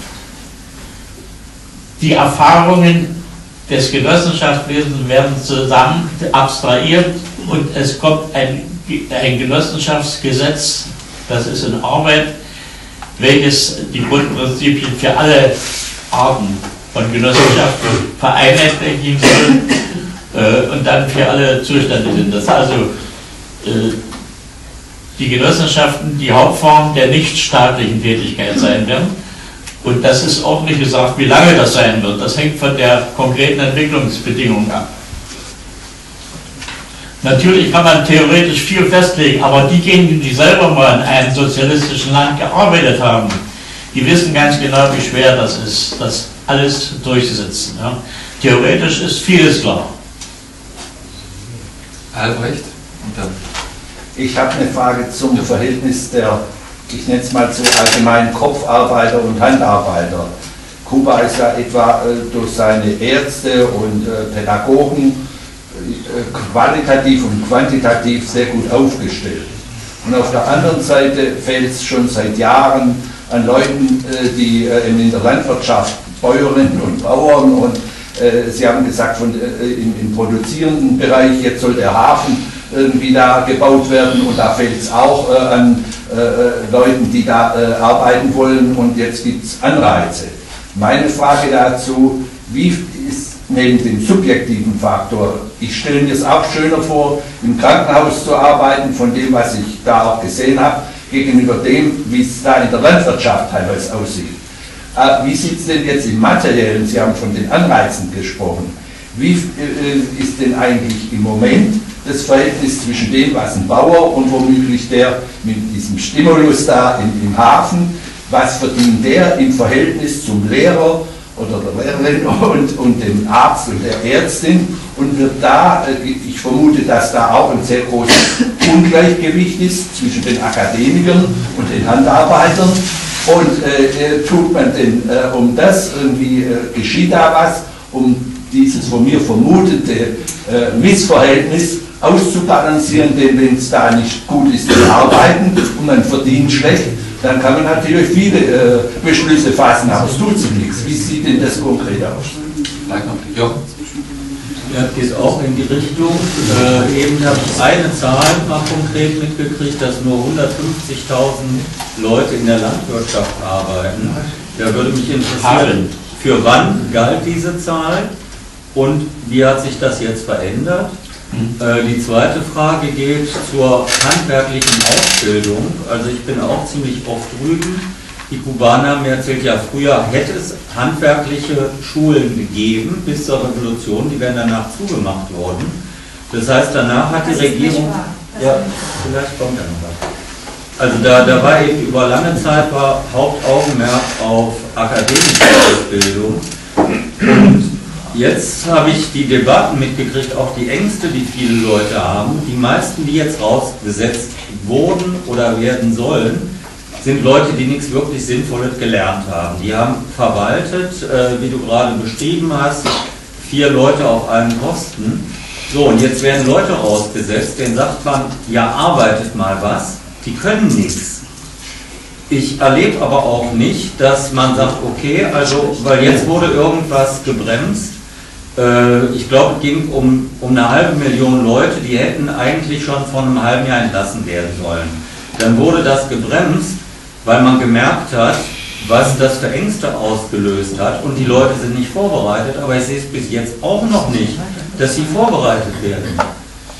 die Erfahrungen des Genossenschaftswesens werden zusammen abstrahiert und es kommt ein, ein Genossenschaftsgesetz, das ist in Arbeit, welches die Grundprinzipien für alle Arten von Genossenschaften vereinheitlichen soll äh, und dann für alle Zustände sind. Das also äh, die Genossenschaften die Hauptform der nichtstaatlichen Tätigkeit sein werden. Und das ist auch nicht gesagt, wie lange das sein wird. Das hängt von der konkreten Entwicklungsbedingung ab. Natürlich kann man theoretisch viel festlegen, aber diejenigen, die selber mal in einem sozialistischen Land gearbeitet haben, die wissen ganz genau, wie schwer das ist, das alles durchzusetzen. Ja. Theoretisch ist vieles klar. Albrecht? Und dann Ich habe eine Frage zum Verhältnis der, ich nenne es mal so allgemein Kopfarbeiter und Handarbeiter. Kuba ist ja etwa äh, durch seine Ärzte und äh, Pädagogen äh, qualitativ und quantitativ sehr gut aufgestellt. Und auf der anderen Seite fehlt es schon seit Jahren an Leuten, äh, die äh, in der Landwirtschaft, Bäuerinnen und Bauern und äh, Sie haben gesagt, von, im, im produzierenden Bereich, jetzt soll der Hafen irgendwie da gebaut werden und da fehlt es auch an Leuten, die da arbeiten wollen und jetzt gibt es Anreize. Meine Frage dazu, wie neben dem subjektiven Faktor, ich stelle mir es auch schöner vor, im Krankenhaus zu arbeiten, von dem, was ich da auch gesehen habe, gegenüber dem, wie es da in der Landwirtschaft teilweise aussieht. Äh, Wie sieht es denn jetzt im Materiellen? Sie haben von den Anreizen gesprochen. Wie äh, ist denn eigentlich im Moment das Verhältnis zwischen dem, was ein Bauer und womöglich der mit diesem Stimulus da im, im Hafen, was verdient der im Verhältnis zum Lehrer oder der Lehrerin und, und dem Arzt und der Ärztin. Und wird da, äh, ich vermute, dass da auch ein sehr großes Ungleichgewicht ist zwischen den Akademikern und den Handarbeitern. Und äh, äh, tut man denn äh, um das irgendwie, äh, geschieht da was, um dieses von mir vermutete äh, Missverhältnis auszubalancieren, denn wenn es da nicht gut ist, die arbeiten und man verdient schlecht dann kann man natürlich viele äh, Beschlüsse fassen, aber es tut sich nichts. Wie sieht denn das konkret aus? Ja, geht auch in die Richtung. Äh, eben habe ich eine Zahl mal konkret mitgekriegt, dass nur 150.000 Leute in der Landwirtschaft arbeiten. Da würde mich interessieren, für wann galt diese Zahl und wie hat sich das jetzt verändert? Äh, die zweite Frage geht zur handwerklichen Ausbildung. Also ich bin auch ziemlich oft drüben. Die Kubaner haben mir erzählt, ja früher hätte es handwerkliche Schulen gegeben bis zur Revolution, die werden danach zugemacht worden. Das heißt, danach hat die Regierung... Ja, vielleicht kommt ja noch was. Also da, da war eben über lange Zeit war Hauptaugenmerk auf akademische Ausbildung. Und jetzt habe ich die Debatten mitgekriegt, auch die Ängste, die viele Leute haben. Die meisten, die jetzt rausgesetzt wurden oder werden sollen, sind Leute, die nichts wirklich Sinnvolles gelernt haben. Die haben verwaltet, äh, wie du gerade beschrieben hast, vier Leute auf einen Posten. So, und jetzt werden Leute rausgesetzt, denen sagt man, ja, arbeitet mal was, die können nichts. Ich erlebe aber auch nicht, dass man sagt, okay, also, weil jetzt wurde irgendwas gebremst. Äh, ich glaube, es ging um, um eine halbe Million Leute, die hätten eigentlich schon vor einem halben Jahr entlassen werden sollen. Dann wurde das gebremst, weil man gemerkt hat, was das für Ängste ausgelöst hat und die Leute sind nicht vorbereitet, aber ich sehe es bis jetzt auch noch nicht, dass sie vorbereitet werden.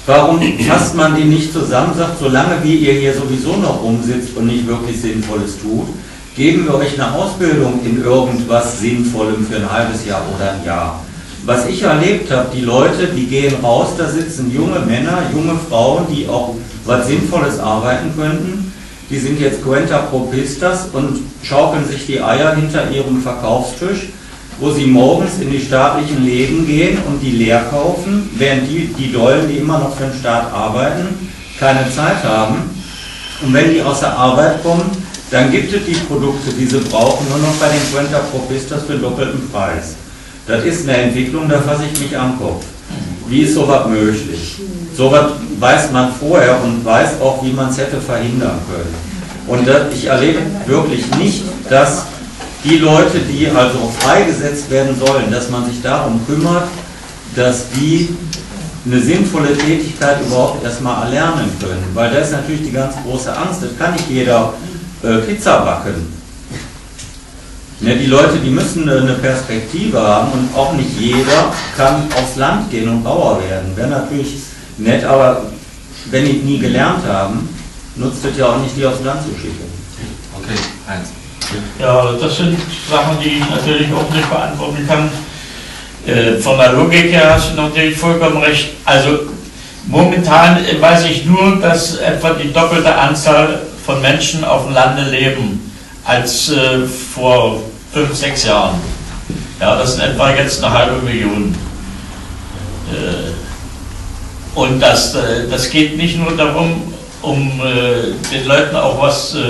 Warum fasst man die nicht zusammen, sagt, solange wie ihr hier sowieso noch rumsitzt und nicht wirklich Sinnvolles tut, geben wir euch eine Ausbildung in irgendwas Sinnvollem für ein halbes Jahr oder ein Jahr. Was ich erlebt habe, die Leute, die gehen raus, da sitzen junge Männer, junge Frauen, die auch was Sinnvolles arbeiten könnten. Die sind jetzt Quenta Propistas und schaukeln sich die Eier hinter ihrem Verkaufstisch, wo sie morgens in die staatlichen Läden gehen und die leer kaufen, während die, die Dollen, die immer noch für den Staat arbeiten, keine Zeit haben. Und wenn die aus der Arbeit kommen, dann gibt es die Produkte, die sie brauchen, nur noch bei den Quenta Propistas für doppelten Preis. Das ist eine Entwicklung, da fasse ich mich am Kopf. Wie ist sowas möglich? Sowas weiß man vorher und weiß auch, wie man es hätte verhindern können. Und ich erlebe wirklich nicht, dass die Leute, die also freigesetzt werden sollen, dass man sich darum kümmert, dass die eine sinnvolle Tätigkeit überhaupt erstmal erlernen können. Weil da ist natürlich die ganz große Angst, das kann nicht jeder äh, Pizza backen. Ne, die Leute, die müssen eine Perspektive haben und auch nicht jeder kann aufs Land gehen und Bauer werden. Wäre natürlich nett, aber wenn die nie gelernt haben, nutzt es ja auch nicht, die aufs Land zu schicken. Okay, eins. Ja, das sind Sachen, die ich natürlich auch nicht beantworten kann. Äh, von der Logik her hast du natürlich vollkommen recht. Also momentan weiß ich nur, dass etwa die doppelte Anzahl von Menschen auf dem Lande leben als äh, vor fünf, sechs Jahren. Ja, das sind etwa jetzt eine halbe Million. Äh, und das, äh, das geht nicht nur darum, um äh, den Leuten auch was äh,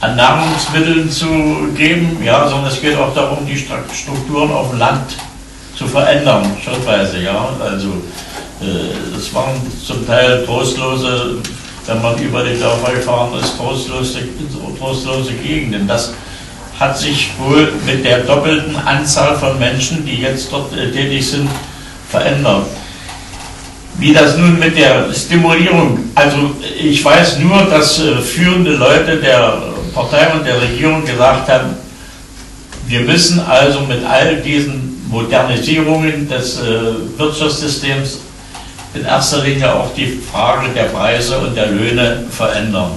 an Nahrungsmitteln zu geben, ja, sondern es geht auch darum, die Stru- Strukturen auf dem Land zu verändern, schrittweise, ja. Also äh, das waren zum Teil trostlose, wenn man über die Dörfer gefahren ist, trostlose, trostlose Gegenden. Das hat sich wohl mit der doppelten Anzahl von Menschen, die jetzt dort äh, tätig sind, verändert. Wie das nun mit der Stimulierung, also ich weiß nur, dass äh, führende Leute der Partei und der Regierung gesagt haben, wir müssen also mit all diesen Modernisierungen des äh, Wirtschaftssystems in erster Linie auch die Frage der Preise und der Löhne verändern.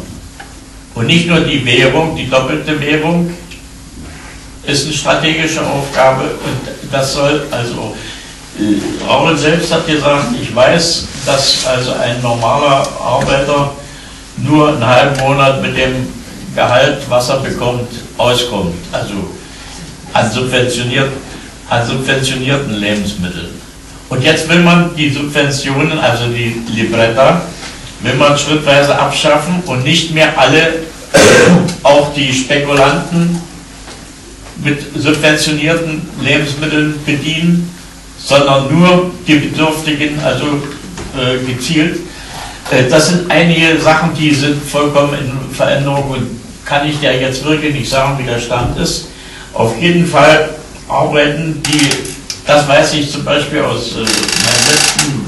Und nicht nur die Währung, die doppelte Währung ist eine strategische Aufgabe und das soll also äh, Raul selbst hat gesagt, ich weiß, dass also ein normaler Arbeiter nur einen halben Monat mit dem Gehalt, was er bekommt, auskommt. Also an, subventioniert, an subventionierten Lebensmitteln. Und jetzt will man die Subventionen, also die Libretta, will man schrittweise abschaffen und nicht mehr alle, auch die Spekulanten, mit subventionierten Lebensmitteln bedienen, sondern nur die Bedürftigen, also äh, gezielt. Äh, Das sind einige Sachen, die sind vollkommen in Veränderung und kann ich dir jetzt wirklich nicht sagen, wie der Stand ist. Auf jeden Fall arbeiten die, das weiß ich zum Beispiel aus äh, meinen letzten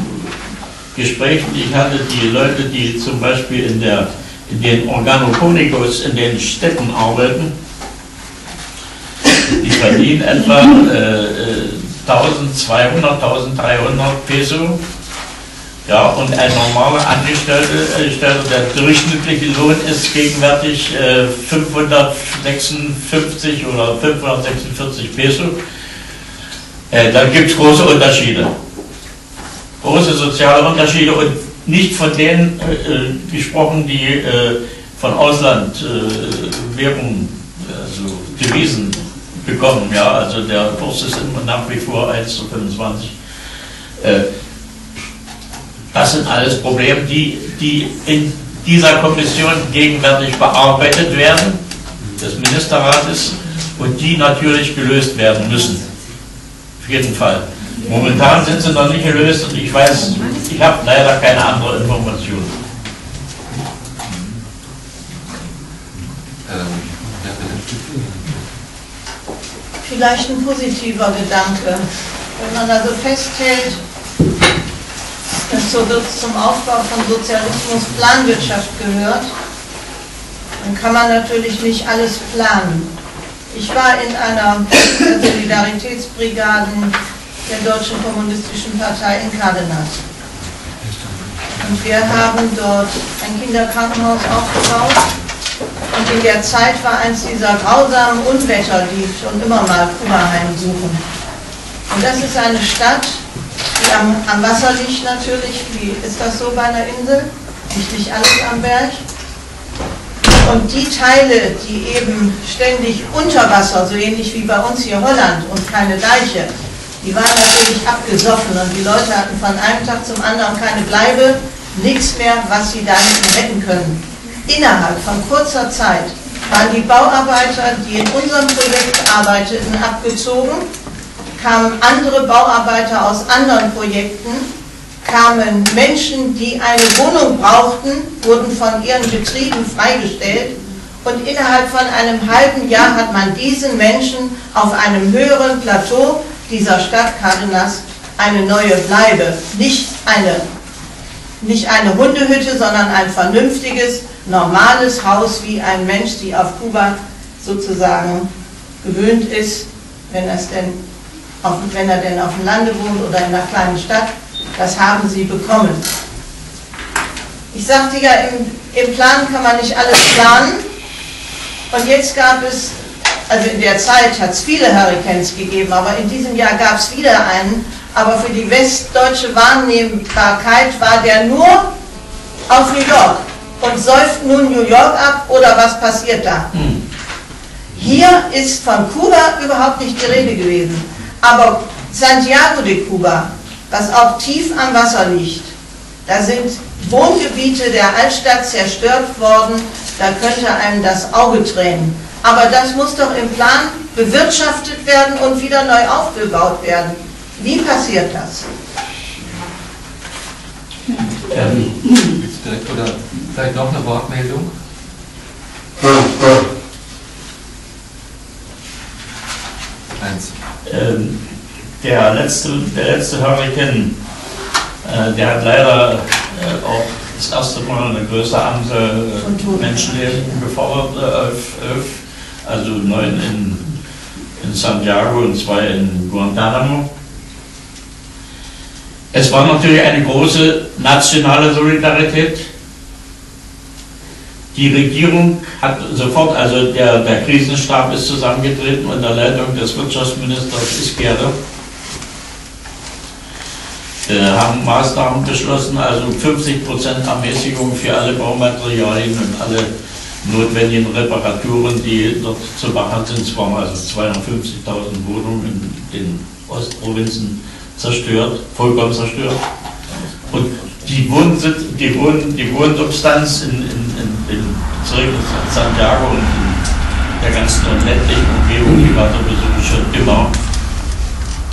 Gesprächen, die ich hatte, die Leute, die zum Beispiel in, der, in den Organokonikos in den Städten arbeiten, die verdienen etwa äh, äh, 1200, 1300 Peso ja, und ein normaler Angestellter, Angestellter, der durchschnittliche Lohn ist gegenwärtig äh, 556 oder 546 Peso. Äh, da gibt es große Unterschiede. Große soziale Unterschiede und nicht von denen äh, äh, gesprochen, die äh, von Ausland äh, Währung, also Devisen bekommen. Ja, also der Kurs ist immer nach wie vor 1 zu 25. Äh, das sind alles Probleme, die, die in dieser Kommission gegenwärtig bearbeitet werden, des Ministerrates, und die natürlich gelöst werden müssen. Auf jeden Fall. Momentan sind sie noch nicht gelöst und ich weiß, ich habe leider keine andere Information. Vielleicht ein positiver Gedanke. Wenn man also festhält, dass so zum Aufbau von Sozialismus Planwirtschaft gehört, dann kann man natürlich nicht alles planen. Ich war in einer der Solidaritätsbrigaden der Deutschen Kommunistischen Partei in Cardenas. Und wir haben dort ein Kinderkrankenhaus aufgebaut. Und in der Zeit war eins dieser grausamen Unwetter, die schon immer mal Kuba heimsuchen. Und das ist eine Stadt, die am, am Wasser liegt natürlich. Wie ist das so bei einer Insel? Liegt nicht alles am Berg. Und die Teile, die eben ständig unter Wasser, so ähnlich wie bei uns hier Holland und keine Deiche, die waren natürlich abgesoffen und die Leute hatten von einem Tag zum anderen keine Bleibe, nichts mehr, was sie da hätten retten können. Innerhalb von kurzer Zeit waren die Bauarbeiter, die in unserem Projekt arbeiteten, abgezogen, kamen andere Bauarbeiter aus anderen Projekten, kamen Menschen, die eine Wohnung brauchten, wurden von ihren Betrieben freigestellt. Und innerhalb von einem halben Jahr hat man diesen Menschen auf einem höheren Plateau dieser Stadt Cardenas eine neue Bleibe, nicht eine, nicht eine Hundehütte, sondern ein vernünftiges, normales Haus, wie ein Mensch, die auf Kuba sozusagen gewöhnt ist, wenn, es denn wenn er denn auf dem Lande wohnt oder in einer kleinen Stadt, das haben sie bekommen. Ich sagte ja, im, im Plan kann man nicht alles planen. Und jetzt gab es, also in der Zeit hat es viele Hurricanes gegeben, aber in diesem Jahr gab es wieder einen. Aber für die westdeutsche Wahrnehmbarkeit war der nur auf New York. Und säuft nun New York ab oder was passiert da? Hier ist von Kuba überhaupt nicht die Rede gewesen. Aber Santiago de Cuba, was auch tief am Wasser liegt, da sind Wohngebiete der Altstadt zerstört worden, da könnte einem das Auge tränen. Aber das muss doch im Plan bewirtschaftet werden und wieder neu aufgebaut werden. Wie passiert das? Ähm, direkt oder vielleicht noch eine Wortmeldung? Eins. ähm, der letzte, der letzte Hurrikan, äh, der hat leider äh, auch das erste Mal eine größere Anzahl äh, Menschenleben gefordert, äh, also neun in, in Santiago und zwei in Guantanamo. Es war natürlich eine große nationale Solidarität. Die Regierung hat sofort, also der, der Krisenstab ist zusammengetreten unter Leitung des Wirtschaftsministers Izquierdo. Äh, haben Maßnahmen beschlossen, also 50% Ermäßigung für alle Baumaterialien und alle notwendigen Reparaturen, die dort zu machen sind. Es waren also 250.000 Wohnungen in den Ostprovinzen zerstört, vollkommen zerstört. Und die, Wohnsitz, die, Wohn, die Wohnsubstanz in, in, in, in, in Santiago und in der ganzen ländlichen Umgebung, die war sowieso schon immer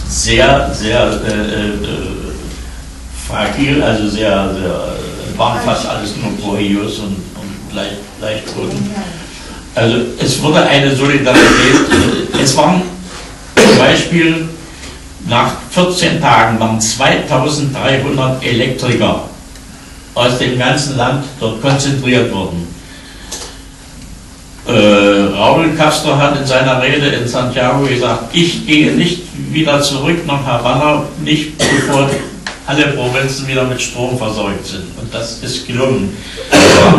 sehr, sehr äh, äh, fragil, also sehr, sehr waren fast alles nur Boheios und, und Leicht, Leichtboden. Also es wurde eine Solidarität, äh, es waren zum Beispiel nach 14 Tagen waren 2300 Elektriker aus dem ganzen Land dort konzentriert worden. Äh, Raul Castro hat in seiner Rede in Santiago gesagt, ich gehe nicht wieder zurück nach Havanna, nicht bevor alle Provinzen wieder mit Strom versorgt sind. Und das ist gelungen.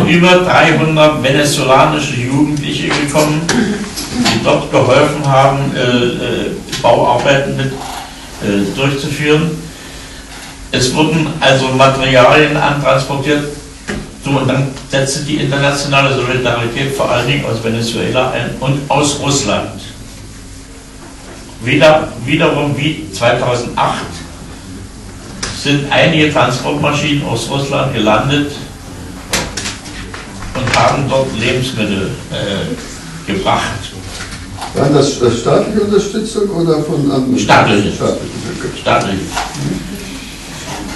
Über 300 venezolanische Jugendliche gekommen, die dort geholfen haben, äh, äh, Bauarbeiten mit äh, durchzuführen. Es wurden also Materialien antransportiert, so, und dann setzte die internationale Solidarität vor allen Dingen aus Venezuela ein und aus Russland. Wieder, wiederum wie 2008 sind einige Transportmaschinen aus Russland gelandet und haben dort Lebensmittel äh, gebracht. Waren das äh, staatliche Unterstützung oder von anderen? Staatliche. Staatliche. Staatlich.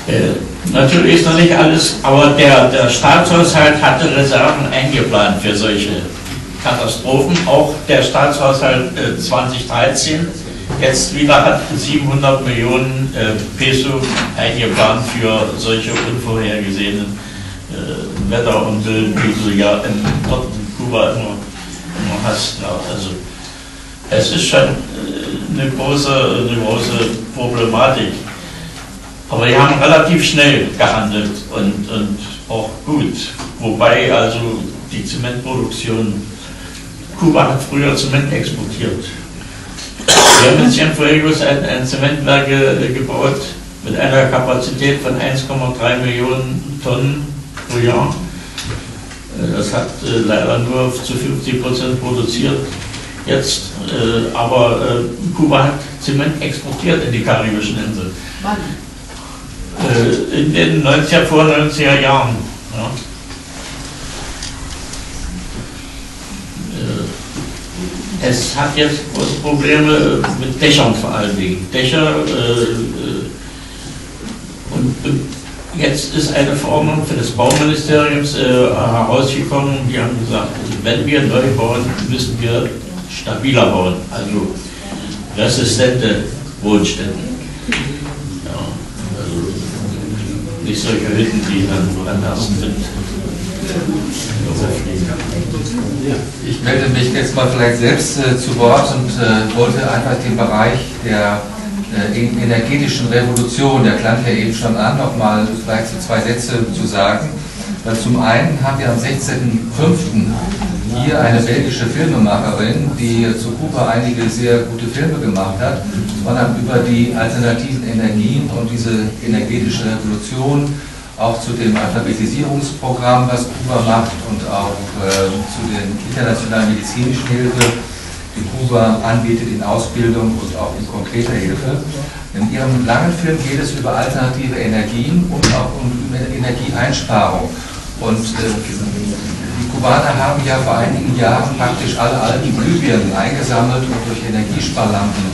Äh, natürlich ist noch nicht alles, aber der, der Staatshaushalt hatte Reserven eingeplant für solche Katastrophen. Auch der Staatshaushalt äh, 2013 jetzt wieder hat 700 Millionen äh, Peso eingeplant für solche unvorhergesehenen äh, Wetterunbillen, die du ja in, dort in Kuba immer, immer hast. Ja, also es ist schon äh, eine große, eine große Problematik. Aber die haben relativ schnell gehandelt und, und auch gut. Wobei also die Zementproduktion, Kuba hat früher Zement exportiert. Wir haben in Cienfuegos ein, ein Zementwerk ge, gebaut mit einer Kapazität von 1,3 Millionen Tonnen pro Jahr. Äh, das hat äh, leider nur zu 50 Prozent produziert. Jetzt, äh, aber äh, Kuba hat Zement exportiert in die karibischen Inseln. Wann? Äh, in den 90er, vor 90er Jahren. Ja. Es hat jetzt große Probleme mit Dächern vor allen Dingen. Dächer äh, äh, und jetzt ist eine Verordnung für das Bauministeriums äh, herausgekommen. Die haben gesagt, wenn wir neu bauen, müssen wir stabiler bauen, also resistente Wohnstätten. Ja, also nicht solche Hütten, die dann ersten Wind Ich melde mich jetzt mal vielleicht selbst äh, zu Wort und äh, wollte einfach den Bereich der äh, en- energetischen Revolution, der klang ja eben schon an, nochmal vielleicht so zwei Sätze zu sagen. Weil zum einen haben wir am 16.05. hier eine belgische Filmemacherin, die zu Kuba einige sehr gute Filme gemacht hat, sondern über die alternativen Energien und diese energetische Revolution auch zu dem Alphabetisierungsprogramm, was Kuba macht und auch äh, zu den internationalen medizinischen Hilfe, die Kuba anbietet in Ausbildung und auch in konkreter Hilfe. In ihrem langen Film geht es über alternative Energien und auch um Energieeinsparung. Und äh, die Kubaner haben ja vor einigen Jahren praktisch alle alten Glühbirnen eingesammelt und durch Energiesparlampen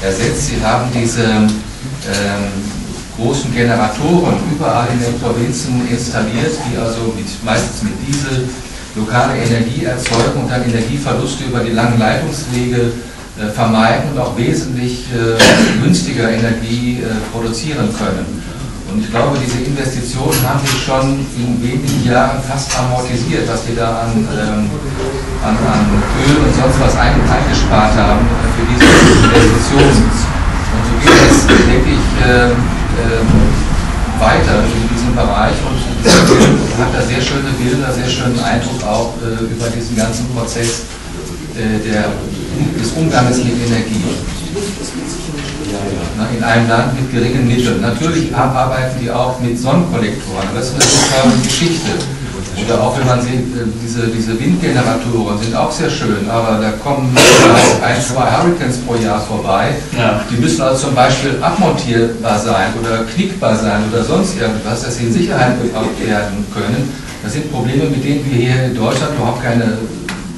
ersetzt. Sie haben diese ähm, großen Generatoren überall in den Provinzen installiert, die also mit, meistens mit Diesel lokale Energie erzeugen und dann Energieverluste über die langen Leitungswege äh, vermeiden und auch wesentlich äh, günstiger Energie äh, produzieren können. Und ich glaube, diese Investitionen haben sich schon in wenigen Jahren fast amortisiert, was wir da an, ähm, an, an Öl und sonst was ein, eingespart haben äh, für diese Investitionen. Und so geht es, denke ich, weiter in diesem Bereich und hat da sehr schöne Bilder, sehr schönen Eindruck auch äh, über diesen ganzen Prozess äh, der, des Umgangs mit Energie. In einem Land mit geringen Mitteln. Natürlich arbeiten die auch mit Sonnenkollektoren, aber das ist eine Geschichte. Oder auch wenn man sieht, äh, diese, diese Windgeneratoren sind auch sehr schön, aber da kommen ein, zwei Hurricanes pro Jahr vorbei. Ja. Die müssen also zum Beispiel abmontierbar sein oder knickbar sein oder sonst irgendwas, dass sie in Sicherheit gebracht werden können. Das sind Probleme, mit denen wir hier in Deutschland überhaupt keine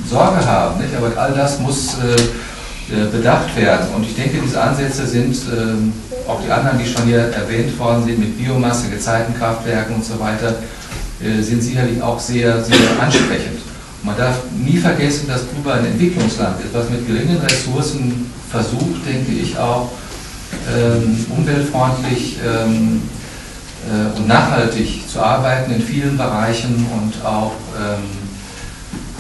Sorge haben. Nicht? Aber all das muss äh, äh, bedacht werden. Und ich denke, diese Ansätze sind, ähm, auch die anderen, die schon hier erwähnt worden sind, mit Biomasse, Gezeitenkraftwerken und so weiter, äh, sind sicherlich auch sehr, sehr ansprechend. Man darf nie vergessen, dass Kuba ein Entwicklungsland ist, was mit geringen Ressourcen versucht, denke ich auch, ähm, umweltfreundlich ähm, äh, und nachhaltig zu arbeiten in vielen Bereichen und auch ähm,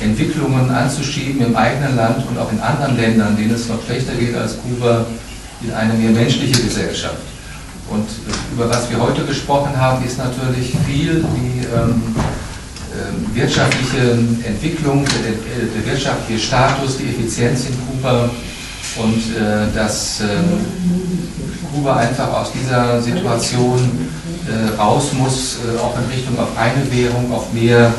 Entwicklungen anzuschieben im eigenen Land und auch in anderen Ländern, denen es noch schlechter geht als Kuba, in eine mehr menschliche Gesellschaft. Und äh, über was wir heute gesprochen haben, ist natürlich viel die ähm, äh, wirtschaftliche Entwicklung, der, der, wirtschaftliche Status, die Effizienz in Kuba und äh, dass äh, Kuba einfach aus dieser Situation äh, raus muss, äh, auch in Richtung auf eine Währung, auf mehr,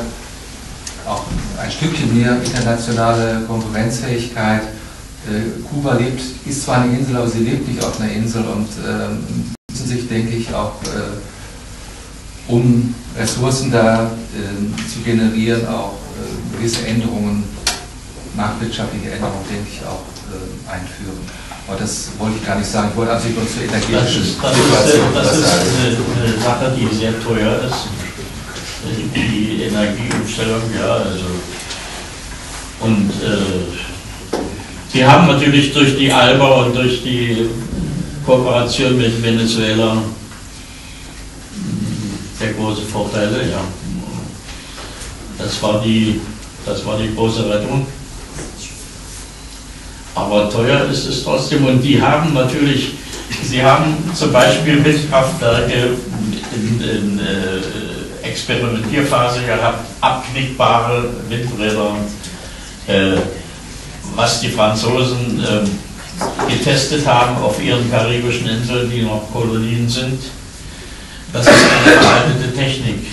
auch ein Stückchen mehr internationale Konkurrenzfähigkeit. Äh, Kuba lebt, ist zwar eine Insel, aber sie lebt nicht auf einer Insel und ähm, sich, denke ich, auch um Ressourcen da äh, zu generieren, auch äh, gewisse Änderungen, marktwirtschaftliche Änderungen, denke ich, auch äh, einführen. Aber das wollte ich gar nicht sagen. Ich wollte also nur zur energetischen das ist, das das ist eine, eine, Sache, die sehr teuer ist. Die Energieumstellung, ja, also. Und äh, Sie haben natürlich durch die ALBA und durch die Kooperation mit Venezuela sehr große Vorteile, ja. Das war die, das war die große Rettung. Aber teuer ist es trotzdem und die haben natürlich, sie haben zum Beispiel Windkraftwerke in, in äh, Experimentierphase gehabt, abknickbare Windräder, äh, was die Franzosen äh, getestet haben auf ihren karibischen Inseln, die noch Kolonien sind das ist eine veraltete Technik.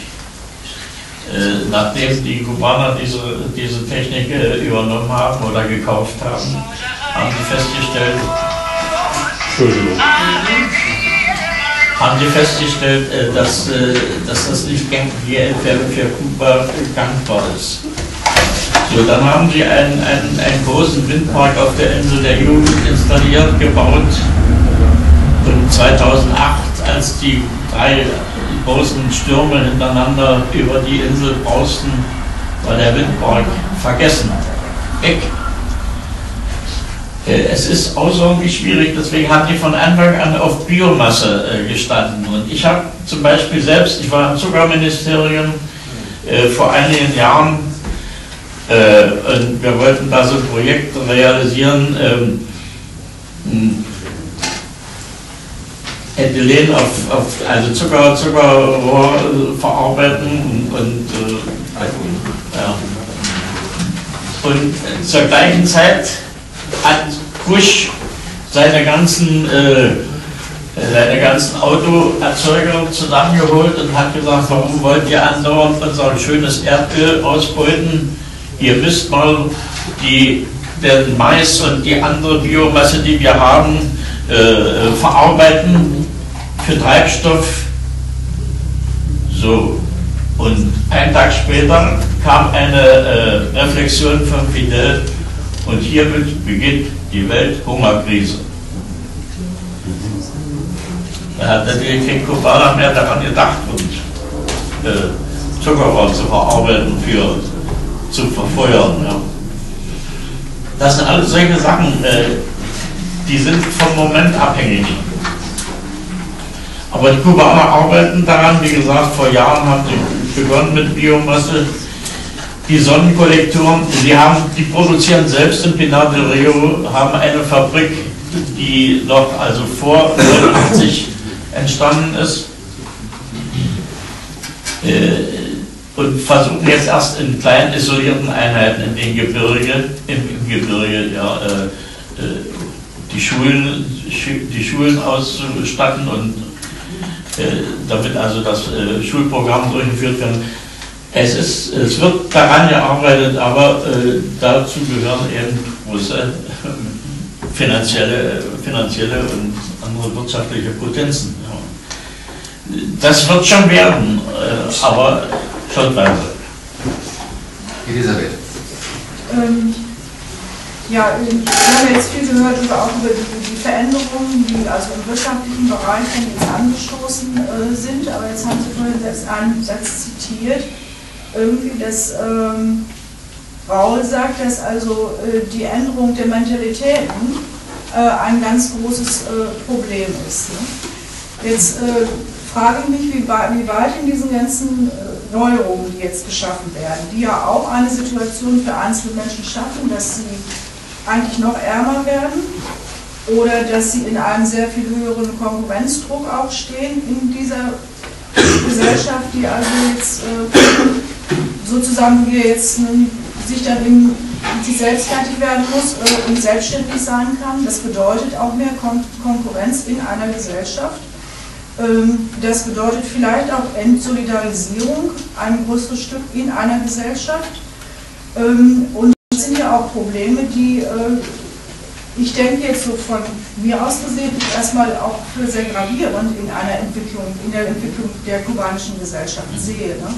Äh, nachdem die Kubaner diese, diese Technik äh, übernommen haben oder gekauft haben, haben sie festgestellt, Entschuldigung, haben sie festgestellt, äh, dass, dass das nicht für, für Kuba gangbar ist. So, dann haben sie einen, einen, einen großen Windpark auf der Insel der Jugend installiert, gebaut. Und 2008, als die drei großen Stürme hintereinander über die Insel brausten, war der Windpark vergessen, weg. Äh, es ist außerordentlich schwierig, deswegen haben die von Anfang an auf Biomasse äh, gestanden. Und ich habe zum Beispiel selbst, ich war im Zuckerministerium äh, vor einigen Jahren und wir wollten da so ein Projekt realisieren, ähm, Ethylen auf, auf also Zucker, Zuckerrohr verarbeiten und, und äh, ja. Und zur gleichen Zeit hat Bush seine ganzen, äh, seine ganzen Autoerzeuger zusammengeholt und hat gesagt, warum wollt ihr andauernd unser schönes Erdöl ausbeuten? Ihr müsst mal die, den Mais und die andere Biomasse, die wir haben, äh, verarbeiten für Treibstoff. So, und einen Tag später kam eine äh, Reflexion von Fidel und hiermit beginnt die Welthungerkrise. Da hat natürlich kein Kubaner mehr daran gedacht, und, äh, Zuckerrohr zu verarbeiten, für, zu verfeuern. Ja. Das sind alles solche Sachen, äh, die sind vom Moment abhängig. Aber die Kubaner arbeiten daran, wie gesagt, vor Jahren haben sie begonnen mit Biomasse. Die Sonnenkollektoren, die, haben, die produzieren selbst in Pinar del Rio, haben eine Fabrik, die noch also vor 1980 entstanden ist. Äh, und versuchen jetzt erst in kleinen isolierten Einheiten in den Gebirge, im, im Gebirge ja, äh, äh die Schulen, die Schulen auszustatten und äh, damit also das äh, Schulprogramm durchgeführt wird. Es, ist, es wird daran gearbeitet, aber äh, dazu gehören eben große finanzielle, finanzielle und andere wirtschaftliche Potenzen. Ja. Das wird schon werden, äh, aber schon weiter. Elisabeth. Ähm, Ja, wir haben jetzt viel gehört über, auch über die, die Veränderungen, die also im wirtschaftlichen Bereich dann jetzt angestoßen äh, sind. Aber jetzt haben Sie vorhin selbst einen Satz zitiert, irgendwie, dass ähm, Raul sagt, dass also äh, die Änderung der Mentalitäten äh, ein ganz großes äh, Problem ist. Ne? Jetzt äh, frage ich mich, wie, weit- wie weit in diesen ganzen äh, Neuerungen, die jetzt geschaffen werden, die ja auch eine Situation für Einzelmenschen schaffen, dass sie eigentlich noch ärmer werden oder dass sie in einem sehr viel höheren Konkurrenzdruck auch stehen in dieser Gesellschaft, die also jetzt äh, sozusagen wie wir jetzt sich dann in sich selbst fertig werden muss äh, und selbstständig sein kann. Das bedeutet auch mehr Kon Konkurrenz in einer Gesellschaft. Ähm, Das bedeutet vielleicht auch Entsolidarisierung, ein größeres Stück in einer Gesellschaft. Ähm, Und das sind ja auch Probleme, die äh, ich denke jetzt so von mir aus gesehen erstmal auch für sehr gravierend in einer Entwicklung, in der Entwicklung der kubanischen Gesellschaft sehe. Ne?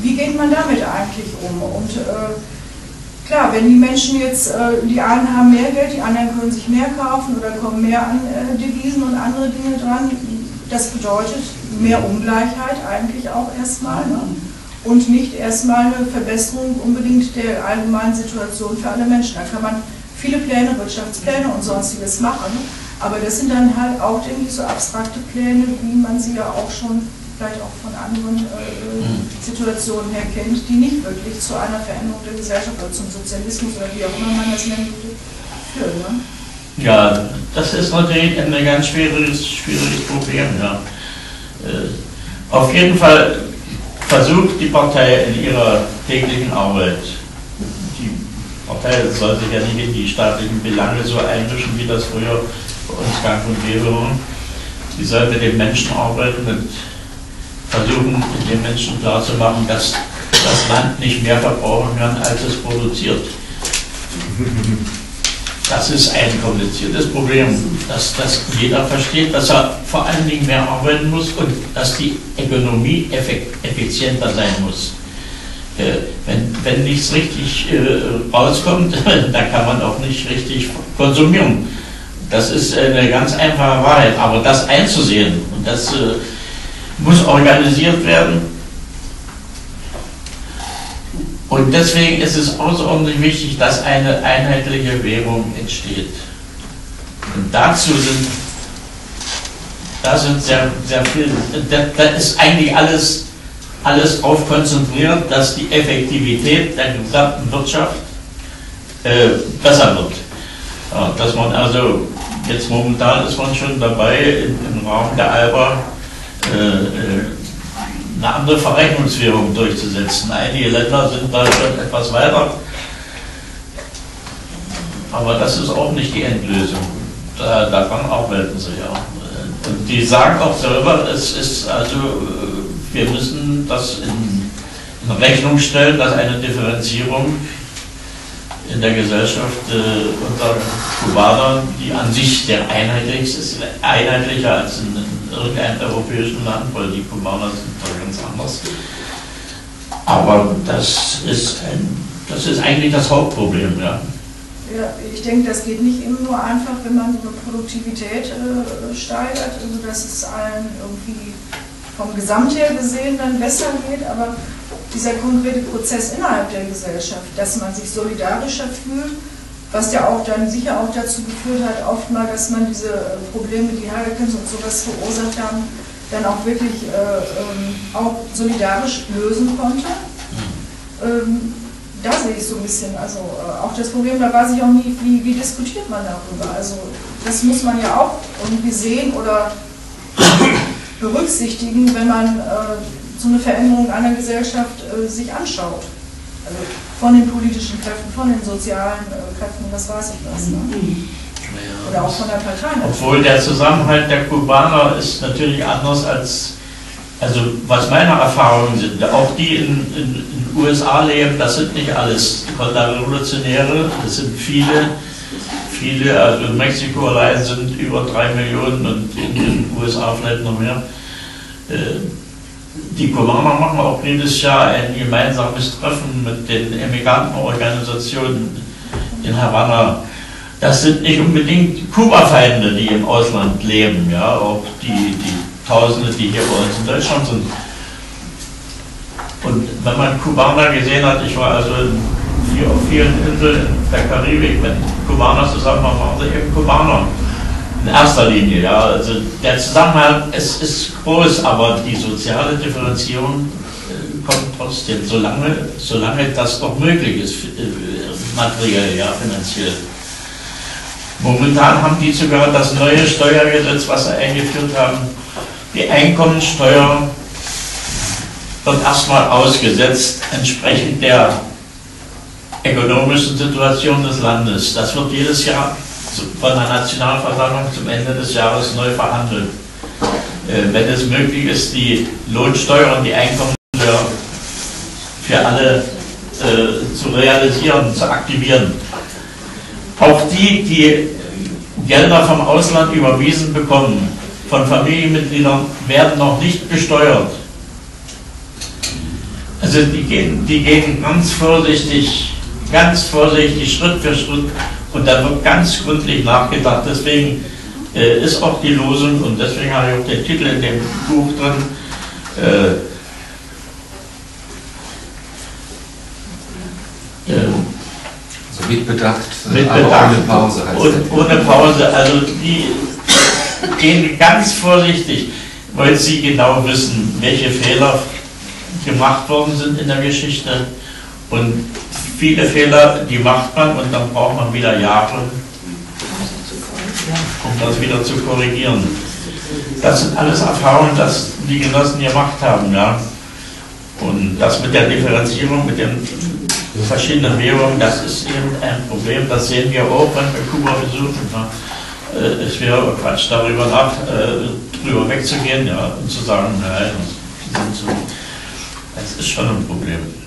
Wie geht man damit eigentlich um? Und äh, klar, wenn die Menschen jetzt, äh, die einen haben mehr Geld, die anderen können sich mehr kaufen oder kommen mehr an äh, Devisen und andere Dinge dran, das bedeutet mehr Ungleichheit eigentlich auch erstmal. Ne? Und nicht erstmal eine Verbesserung unbedingt der allgemeinen Situation für alle Menschen. Da kann man viele Pläne, Wirtschaftspläne und sonstiges machen, aber das sind dann halt auch, denke ich, so abstrakte Pläne, wie man sie ja auch schon vielleicht auch von anderen äh, Situationen her kennt, die nicht wirklich zu einer Veränderung der Gesellschaft oder zum Sozialismus oder wie auch immer man das nennen würde, führen. Ne? Ja, das ist natürlich ein ganz schwieriges, schwieriges Problem. Ja. Äh, Auf jeden Fall versucht die Partei in ihrer täglichen Arbeit, die Partei soll sich ja nicht in die staatlichen Belange so einmischen, wie das früher bei uns gang und gäbe war. Sie soll mit den Menschen arbeiten und versuchen, den Menschen klarzumachen, dass das Land nicht mehr verbrauchen kann, als es produziert. Das ist ein kompliziertes Problem, dass, dass jeder versteht, dass er vor allen Dingen mehr arbeiten muss und dass die Ökonomie effizienter sein muss. Äh, wenn, wenn nichts richtig äh, rauskommt, dann kann man auch nicht richtig konsumieren. Das ist eine ganz einfache Wahrheit, aber das einzusehen und das äh, muss organisiert werden. Und deswegen ist es außerordentlich wichtig, dass eine einheitliche Währung entsteht. Und dazu sind, da sind sehr, sehr viel, da, da ist eigentlich alles, alles darauf konzentriert, dass die Effektivität der gesamten Wirtschaft äh, besser wird. Ja, dass man also, jetzt momentan ist man schon dabei, im, Rahmen der ALBA eine andere Verrechnungswährung durchzusetzen. Einige Länder sind da schon etwas weiter, aber das ist auch nicht die Endlösung. Da, daran arbeiten sie ja. Und die sagen auch selber, es ist also, äh, wir müssen das in, in Rechnung stellen, dass eine Differenzierung in der Gesellschaft äh, unter Kubanern, die an sich sehr einheitlich ist, einheitlicher als in, in irgendeinem europäischen Land, weil die Kubaner sind da ganz anders. Aber das ist, ein, das ist eigentlich das Hauptproblem, ja. Ja, ich denke, das geht nicht immer nur einfach, wenn man die Produktivität äh, steigert, also dass es allen irgendwie vom Gesamther gesehen dann besser geht, aber dieser konkrete Prozess innerhalb der Gesellschaft, dass man sich solidarischer fühlt, was ja auch dann sicher auch dazu geführt hat, oft mal, dass man diese äh, Probleme, die Hurricanes und sowas verursacht haben, dann auch wirklich äh, ähm, auch solidarisch lösen konnte. Ähm, da sehe ich so ein bisschen, also äh, auch das Problem, da weiß ich auch nie, wie, wie diskutiert man darüber. Also das muss man ja auch irgendwie sehen oder berücksichtigen, wenn man äh, so eine Veränderung einer Gesellschaft äh, sich anschaut. Also von den politischen Kräften, von den sozialen äh, Kräften, was weiß ich was. Ne? Oder auch von der Partei. Obwohl der Zusammenhalt der Kubaner ist natürlich anders als, also was meine Erfahrungen sind, auch die in den USA leben, das sind nicht alles Konterrevolutionäre, das sind viele, viele, also in Mexiko allein sind über drei Millionen und in den USA vielleicht noch mehr. Die Kubaner machen auch jedes Jahr ein gemeinsames Treffen mit den Emigrantenorganisationen in Havanna, das sind nicht unbedingt Kuba-Feinde, die im Ausland leben, ja, auch die, die Tausende, die hier bei uns in Deutschland sind. Und wenn man Kubaner gesehen hat, ich war also hier auf vielen Inseln der Karibik, wenn Kubaner zusammen waren sie eben Kubaner. In erster Linie, ja. Also der Zusammenhang es ist groß, aber die soziale Differenzierung äh, kommt trotzdem, solange, solange das doch möglich ist, äh, materiell, ja, finanziell. Momentan haben die sogar das neue Steuergesetz, was sie eingeführt haben, die Einkommensteuer wird erstmal ausgesetzt, entsprechend der ökonomischen Situation des Landes. Das wird jedes Jahr von der Nationalversammlung zum Ende des Jahres neu verhandelt. Äh, wenn es möglich ist, die Lohnsteuer und die Einkommensteuer für alle äh, zu realisieren, zu aktivieren. Auch die, die Gelder vom Ausland überwiesen bekommen, von Familienmitgliedern, werden noch nicht besteuert. Also die gehen, die gehen ganz vorsichtig, ganz vorsichtig, Schritt für Schritt und da wird ganz gründlich nachgedacht. Deswegen äh, ist auch die Losung und deswegen habe ich auch den Titel in dem Buch drin. Äh, äh, also mitbedacht, mit aber Bedacht ohne Pause heißt und ohne Pause. Also die gehen ganz vorsichtig, weil sie genau wissen, welche Fehler gemacht worden sind in der Geschichte. Und viele Fehler, die macht man und dann braucht man wieder Jahre, um das wieder zu korrigieren. Das sind alles Erfahrungen, die die Genossen gemacht haben. Ja. Und das mit der Differenzierung, mit den verschiedenen Währungen, das ist eben ein Problem. Das sehen wir auch, wenn wir Kuba besuchen. Ja. Äh, es wäre Quatsch, darüber nach, äh, drüber wegzugehen ja, und zu sagen, nein. Das ist schon ein Problem.